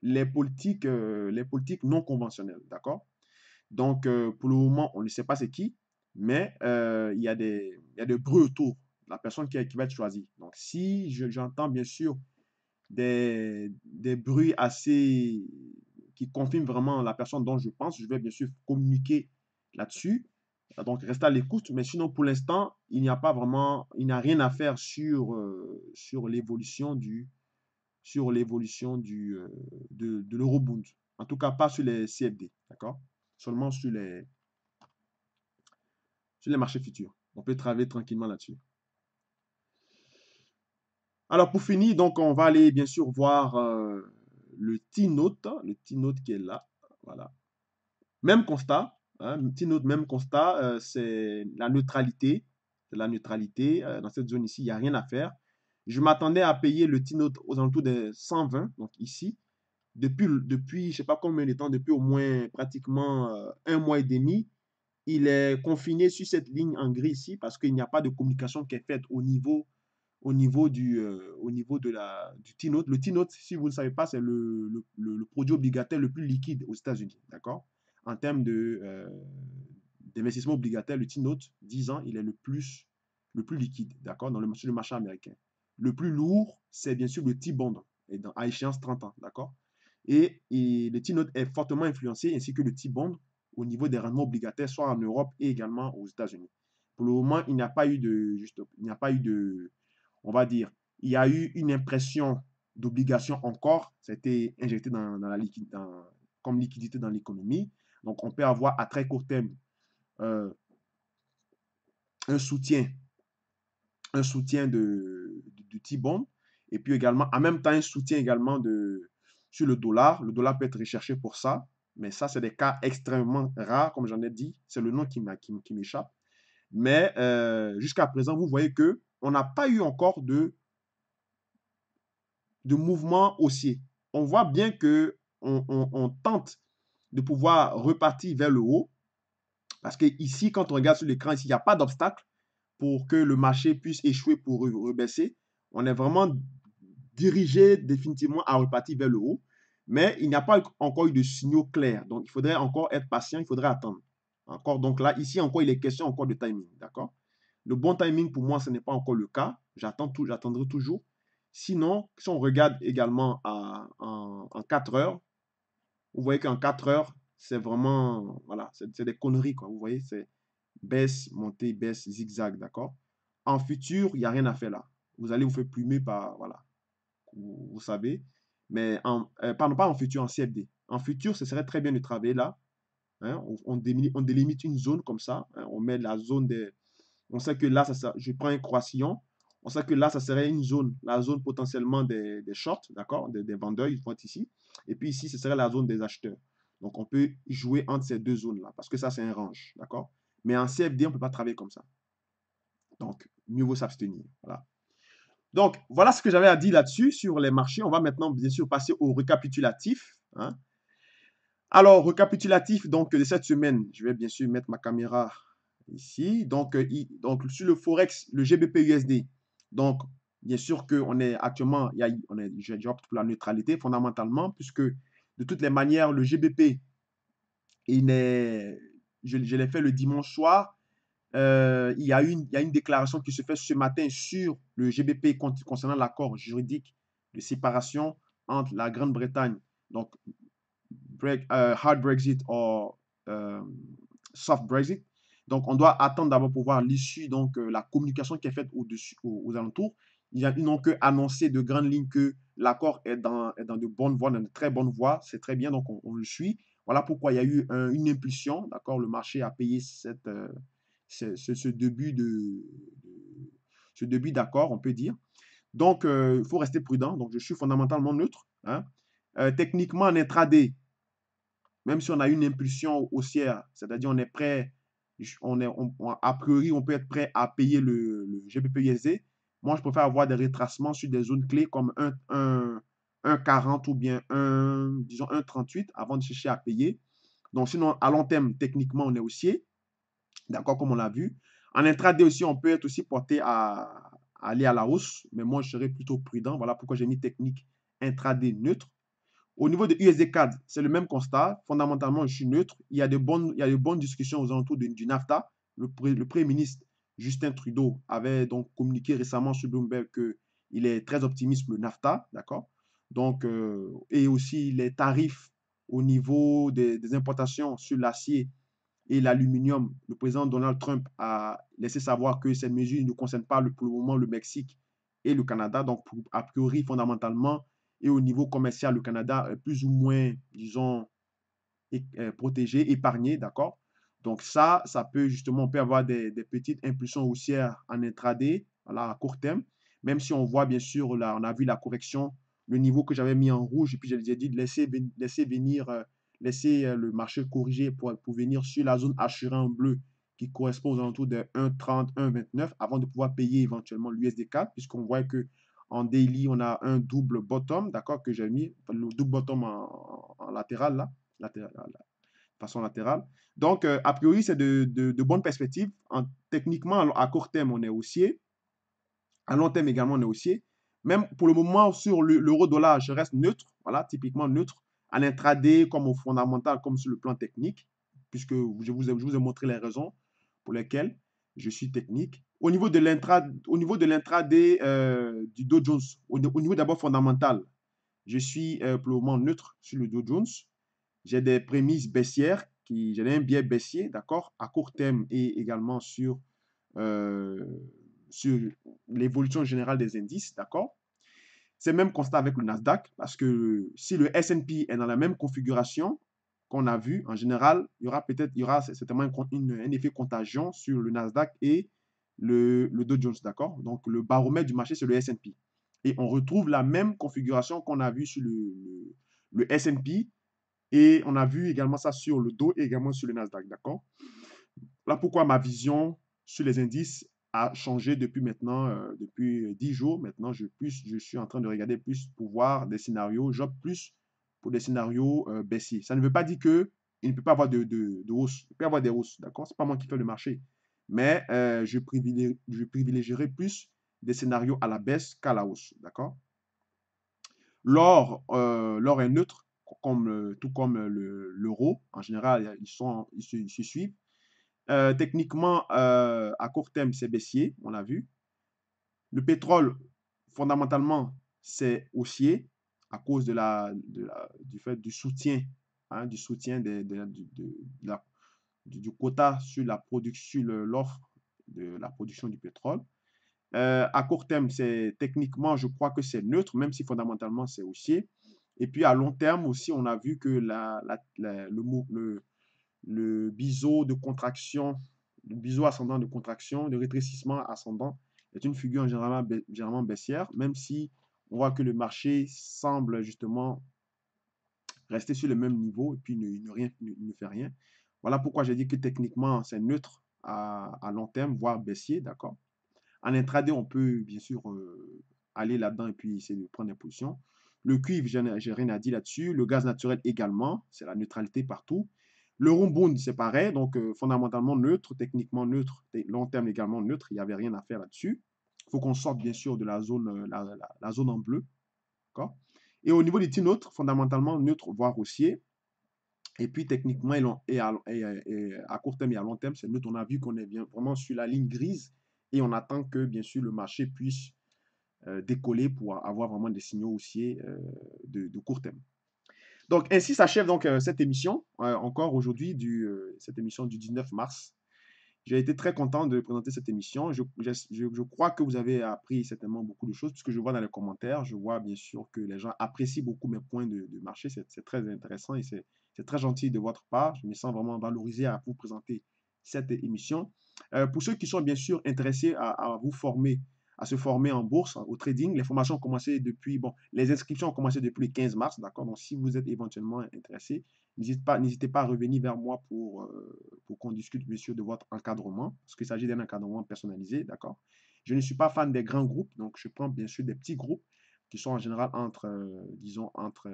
les politiques, euh, les politiques non conventionnelles. D'accord? Donc, euh, pour le moment, on ne sait pas c'est qui, mais il, y a des, il y a des bruits autour de la personne qui, qui va être choisie. Donc, si j'entends bien sûr des, des bruits assez qui confirment vraiment la personne dont je pense, je vais bien sûr communiquer là-dessus. Donc, restez à l'écoute. Mais sinon, pour l'instant, il n'y a pas vraiment, il n'y a rien à faire sur, euh, sur l'évolution du, sur l'évolution du, euh, de, de. En tout cas, pas sur les CFD, d'accord? Seulement sur les, sur les marchés futurs. On peut travailler tranquillement là-dessus. Alors, pour finir, donc, on va aller, bien sûr, voir euh, le T-Note, le T-Note qui est là. Voilà. Même constat, hein, petit note, même constat, euh, c'est la neutralité. la neutralité. Dans cette zone ici, il n'y a rien à faire. Je m'attendais à payer le T-Note aux alentours de 120, donc ici. Depuis, depuis je ne sais pas combien de temps, depuis au moins pratiquement euh, un mois et demi, il est confiné sur cette ligne en gris ici parce qu'il n'y a pas de communication qui est faite au niveau, au niveau, du, au niveau de la, du T-Note. Le T-Note, si vous ne savez pas, c'est le, le, le, produit obligataire le plus liquide aux États-Unis. D'accord? En termes euh, d'investissement obligataire, le T-Note 10 ans, il est le plus, le plus liquide, d'accord, dans le, sur le marché américain. Le plus lourd, c'est bien sûr le T-Bond, à échéance 30 ans, d'accord? Et, le T-Note est fortement influencé, ainsi que le T-Bond, au niveau des rendements obligataires, soit en Europe et également aux États-Unis. Pour le moment, il n'y a pas eu de, juste, il n'y a pas eu de, on va dire, il y a eu une impression d'obligation encore, ça a été injecté dans, dans la liquide, comme liquidité dans l'économie, donc, on peut avoir à très court terme euh, un soutien, un soutien de, T-bond et puis également, en même temps, un soutien également de, sur le dollar. Le dollar peut être recherché pour ça, mais ça, c'est des cas extrêmement rares, comme j'en ai dit. C'est le nom qui m'échappe. Mais euh, jusqu'à présent, vous voyez que on n'a pas eu encore de, de mouvement haussier. On voit bien que on tente de pouvoir repartir vers le haut. Parce que ici, quand on regarde sur l'écran, ici, il n'y a pas d'obstacle pour que le marché puisse échouer pour rebaisser. On est vraiment dirigé définitivement à repartir vers le haut. Mais il n'y a pas encore eu de signaux clairs. Donc, il faudrait encore être patient, il faudrait attendre. Encore, donc là, ici encore, il est question encore de timing. D'accord? Le bon timing, pour moi, ce n'est pas encore le cas. J'attends j'attendrai toujours. Sinon, si on regarde également en, en 4 heures, vous voyez qu'en 4 heures, c'est vraiment, voilà, c'est des conneries, quoi. Vous voyez, c'est baisse, montée, baisse, zigzag, d'accord? En futur, il n'y a rien à faire là. Vous allez vous faire plumer par, voilà, vous, savez. Mais en, euh, pardon, pas en futur, en CFD. En futur, ce serait très bien de travailler là. Hein, on, délimite, une zone comme ça. Hein, on met la zone des... On sait que là, ça, je prends un croissant. On sait que là, ça serait une zone, la zone potentiellement des, shorts, d'accord des, des vendeurs, ils vont ici. Et puis ici, ce serait la zone des acheteurs. Donc, on peut jouer entre ces deux zones-là, parce que ça, c'est un range, d'accord Mais en CFD, on ne peut pas travailler comme ça. Donc, mieux vaut s'abstenir. Voilà. Donc, voilà ce que j'avais à dire là-dessus, sur les marchés. On va maintenant, bien sûr, passer au récapitulatif. Hein. Alors, récapitulatif donc, de cette semaine, je vais bien sûr mettre ma caméra ici. Donc, euh, sur le Forex, le GBP USD. Donc, Bien sûr qu'on est actuellement, il y on est, pour la neutralité fondamentalement, puisque de toutes les manières, le GBP, il est, je, l'ai fait le dimanche soir, euh, il, y a une, il y a une déclaration qui se fait ce matin sur le GBP concernant l'accord juridique de séparation entre la Grande-Bretagne, donc euh, hard Brexit ou euh, soft Brexit. Donc, on doit attendre d'abord pour voir l'issue, donc la communication qui est faite au-dessus, aux alentours. Ils n'ont que annoncé de grandes lignes que l'accord est dans, dans de bonnes voies, dans de très bonnes voies. C'est très bien, donc on, le suit. Voilà pourquoi il y a eu une impulsion. D'accord, le marché a payé cette, ce, début de, ce début d'accord, on peut dire. Donc, euh, il faut rester prudent. Donc, je suis fondamentalement neutre. Hein. Euh, techniquement, en intraday, même si on a une impulsion haussière, c'est-à-dire on est prêt, on est, a priori, on peut être prêt à payer le, le GBP moi, je préfère avoir des retracements sur des zones clés comme un, 1,40 ou bien 1, disons 1,38 avant de chercher à payer. Donc, sinon, à long terme, techniquement, on est haussier. D'accord, comme on l'a vu. En intraday aussi, on peut être aussi porté à, aller à la hausse, mais moi, je serais plutôt prudent. Voilà pourquoi j'ai mis technique intraday neutre. Au niveau de USD4, c'est le même constat. Fondamentalement, je suis neutre. Il y a de bonnes, discussions aux alentours du NAFTA. Le, Premier ministre Justin Trudeau avait donc communiqué récemment sur Bloomberg qu'il est très optimiste pour le NAFTA, d'accord Donc, euh, et aussi les tarifs au niveau des importations sur l'acier et l'aluminium, le président Donald Trump a laissé savoir que ces mesures ne concernent pas pour le moment le Mexique et le Canada. Donc, a priori, fondamentalement, et au niveau commercial, le Canada est plus ou moins, disons, euh, protégé, épargné, d'accord? Donc ça, ça peut justement, on peut avoir des, petites impulsions haussières en intraday, voilà, à court terme, même si on voit bien sûr, on a vu la correction, le niveau que j'avais mis en rouge, et puis je l'ai dit de laisser venir euh, laisser euh, le marché corriger pour, venir sur la zone assurée en bleu qui correspond aux alentours de 1,30, 1,29 avant de pouvoir payer éventuellement l'USD4 puisqu'on voit que en daily, on a un double bottom, d'accord, que j'ai mis, le double bottom en, latéral, là, latéral, façon latérale. Donc, euh, a priori, c'est de, bonnes perspectives. En, techniquement, à court terme, on est haussier. À long terme également, on est haussier. Même pour le moment, sur l'euro-dollar, je reste neutre, voilà, typiquement neutre à l'intraday comme au fondamental, comme sur le plan technique, puisque je vous ai, je vous ai montré les raisons pour lesquelles je suis technique. Au niveau de l'intraday euh, du Dow Jones, au, niveau d'abord fondamental, je suis euh, pour le moment neutre sur le Dow Jones. J'ai des prémices baissières, qui, j'ai un biais baissier, d'accord, à court terme et également sur, euh, sur l'évolution générale des indices, d'accord. C'est même constat avec le Nasdaq, parce que si le S&P est dans la même configuration qu'on a vu, en général, il y aura peut-être, il y aura certainement un, effet contagion sur le Nasdaq et le, le Dow Jones, d'accord? Donc, le baromètre du marché, c'est le S&P. Et on retrouve la même configuration qu'on a vu sur le, le, S&P et on a vu également ça sur le Dow et également sur le Nasdaq, d'accord? Là, pourquoi ma vision sur les indices a changé depuis maintenant, euh, depuis 10 jours. Maintenant, je, plus, je suis en train de regarder plus pour voir des scénarios. J'opte plus pour des scénarios euh, baissiers. Ça ne veut pas dire que il ne peut pas avoir de, de, hausse. Il peut y avoir des hausses, d'accord? Ce n'est pas moi qui fais le marché. Mais euh, je, privilégie, je privilégierai plus des scénarios à la baisse qu'à la hausse, d'accord? L'or, l'or est neutre, comme, tout comme l'euro. en général, ils, sont, ils se suivent. Euh, techniquement, euh, à court terme, c'est baissier, on l'a vu. Le pétrole, fondamentalement, c'est haussier à cause de la, du fait du soutien, hein, du soutien de, du, quota sur la production, l'offre de la production du pétrole. Euh, à court terme, c'est techniquement, je crois que c'est neutre, même si fondamentalement c'est haussier. Et puis à long terme aussi, on a vu que la, le, le, le biseau de contraction, le biseau ascendant de contraction, de rétrécissement ascendant est une figure généralement, généralement baissière, même si on voit que le marché semble justement rester sur le même niveau et puis ne, fait rien. Voilà pourquoi j'ai dit que techniquement, c'est neutre à, long terme, voire baissier, d'accord? En intraday, on peut bien sûr euh, aller là-dedans et puis essayer de prendre des positions. Le cuivre, j'ai rien à dire là-dessus. Le gaz naturel également, c'est la neutralité partout. Le Bund, c'est pareil, donc euh, fondamentalement neutre, techniquement neutre, long terme également neutre, il n'y avait rien à faire là-dessus. Il faut qu'on sorte bien sûr de la zone, euh, en bleu. Et au niveau des petits neutres, fondamentalement neutre, voire haussier. Et puis techniquement à, court terme et à long terme, c'est neutre. On a vu qu'on est bien vraiment sur la ligne grise et on attend que bien sûr le marché puisse euh, décoller pour avoir vraiment des signaux haussiers de court terme. Donc, ainsi s'achève donc euh, cette émission, euh, encore aujourd'hui, euh, cette émission du 19 mars. J'ai été très content de présenter cette émission. Je, crois que vous avez appris certainement beaucoup de choses, puisque je vois dans les commentaires, je vois bien sûr que les gens apprécient beaucoup mes points de, marché. C'est très intéressant et c'est très gentil de votre part. Je me sens vraiment valorisé à vous présenter cette émission. pour ceux qui sont bien sûr intéressés à vous former à se former en bourse, au trading. Les formations ont commencé depuis, bon, les inscriptions ont commencé depuis le 15 mars, d'accord? Donc, si vous êtes éventuellement intéressé, n'hésitez pas, n'hésitez pas à revenir vers moi pour, euh, pour qu'on discute, sûr, de votre encadrement, parce qu'il s'agit d'un encadrement personnalisé, d'accord? Je ne suis pas fan des grands groupes, donc je prends bien sûr des petits groupes qui sont en général entre, disons, entre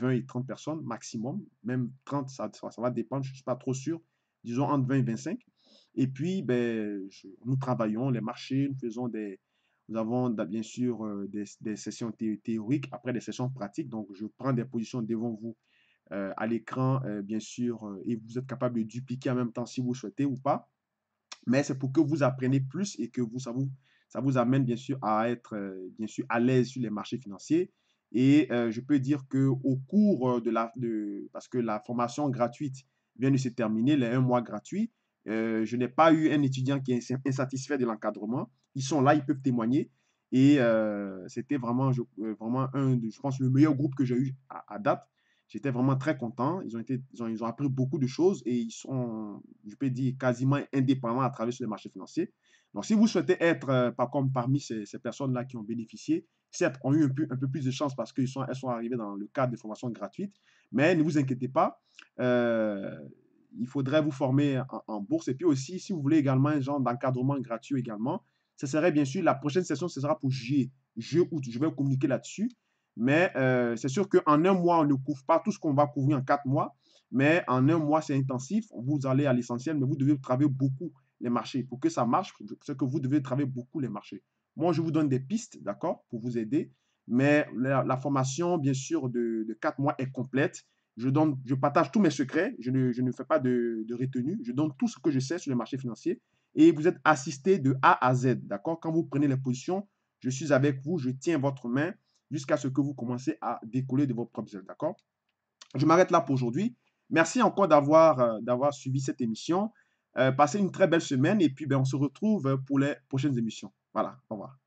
20 et 30 personnes maximum. Même 30, ça, ça, va dépendre, je ne suis pas trop sûr. Disons entre 20 et 25. Et puis, ben, nous travaillons les marchés, nous faisons des, nous avons bien sûr des, des, sessions théoriques, après des sessions pratiques. Donc, je prends des positions devant vous à l'écran, bien sûr, et vous êtes capable de dupliquer en même temps si vous souhaitez ou pas. Mais c'est pour que vous appreniez plus et que vous, ça vous, ça vous amène bien sûr à être bien sûr à l'aise sur les marchés financiers. Et je peux dire que au cours de la, parce que la formation gratuite vient de se terminer, les un mois gratuits, je n'ai pas eu un étudiant qui est insatisfait de l'encadrement. Ils sont là, ils peuvent témoigner. Et c'était vraiment, je, vraiment un, je pense, le meilleur groupe que j'ai eu à date. J'étais vraiment très content. Ils ont, appris beaucoup de choses et ils sont, je peux dire, quasiment indépendants à travers les marchés financiers. Donc, si vous souhaitez être euh, parmi ces, personnes-là qui ont bénéficié, certes, ont eu un peu, plus de chance parce qu'elles sont, arrivées dans le cadre de formation gratuite, mais ne vous inquiétez pas, euh, il faudrait vous former en, bourse. Et puis aussi, si vous voulez également un genre d'encadrement gratuit également, ce serait bien sûr, la prochaine session, ce sera pour juillet, juillet, août. Je vais communiquer là-dessus. Mais euh, c'est sûr qu'en un mois, on ne couvre pas tout ce qu'on va couvrir en quatre mois. Mais en un mois, c'est intensif. Vous allez à l'essentiel, mais vous devez travailler beaucoup les marchés. Pour que ça marche, c'est que vous devez travailler beaucoup les marchés. Moi, je vous donne des pistes, d'accord, pour vous aider. Mais la, formation, bien sûr, de, quatre mois est complète. Je, partage tous mes secrets. Je ne, fais pas de, retenue. Je donne tout ce que je sais sur les marchés financiers. Et vous êtes assisté de A à Z, d'accord? Quand vous prenez les positions, je suis avec vous, je tiens votre main jusqu'à ce que vous commencez à décoller de votre propre ailes. D'accord? Je m'arrête là pour aujourd'hui. Merci encore d'avoir euh, suivi cette émission. Euh, passez une très belle semaine et puis ben, on se retrouve pour les prochaines émissions. Voilà, au revoir.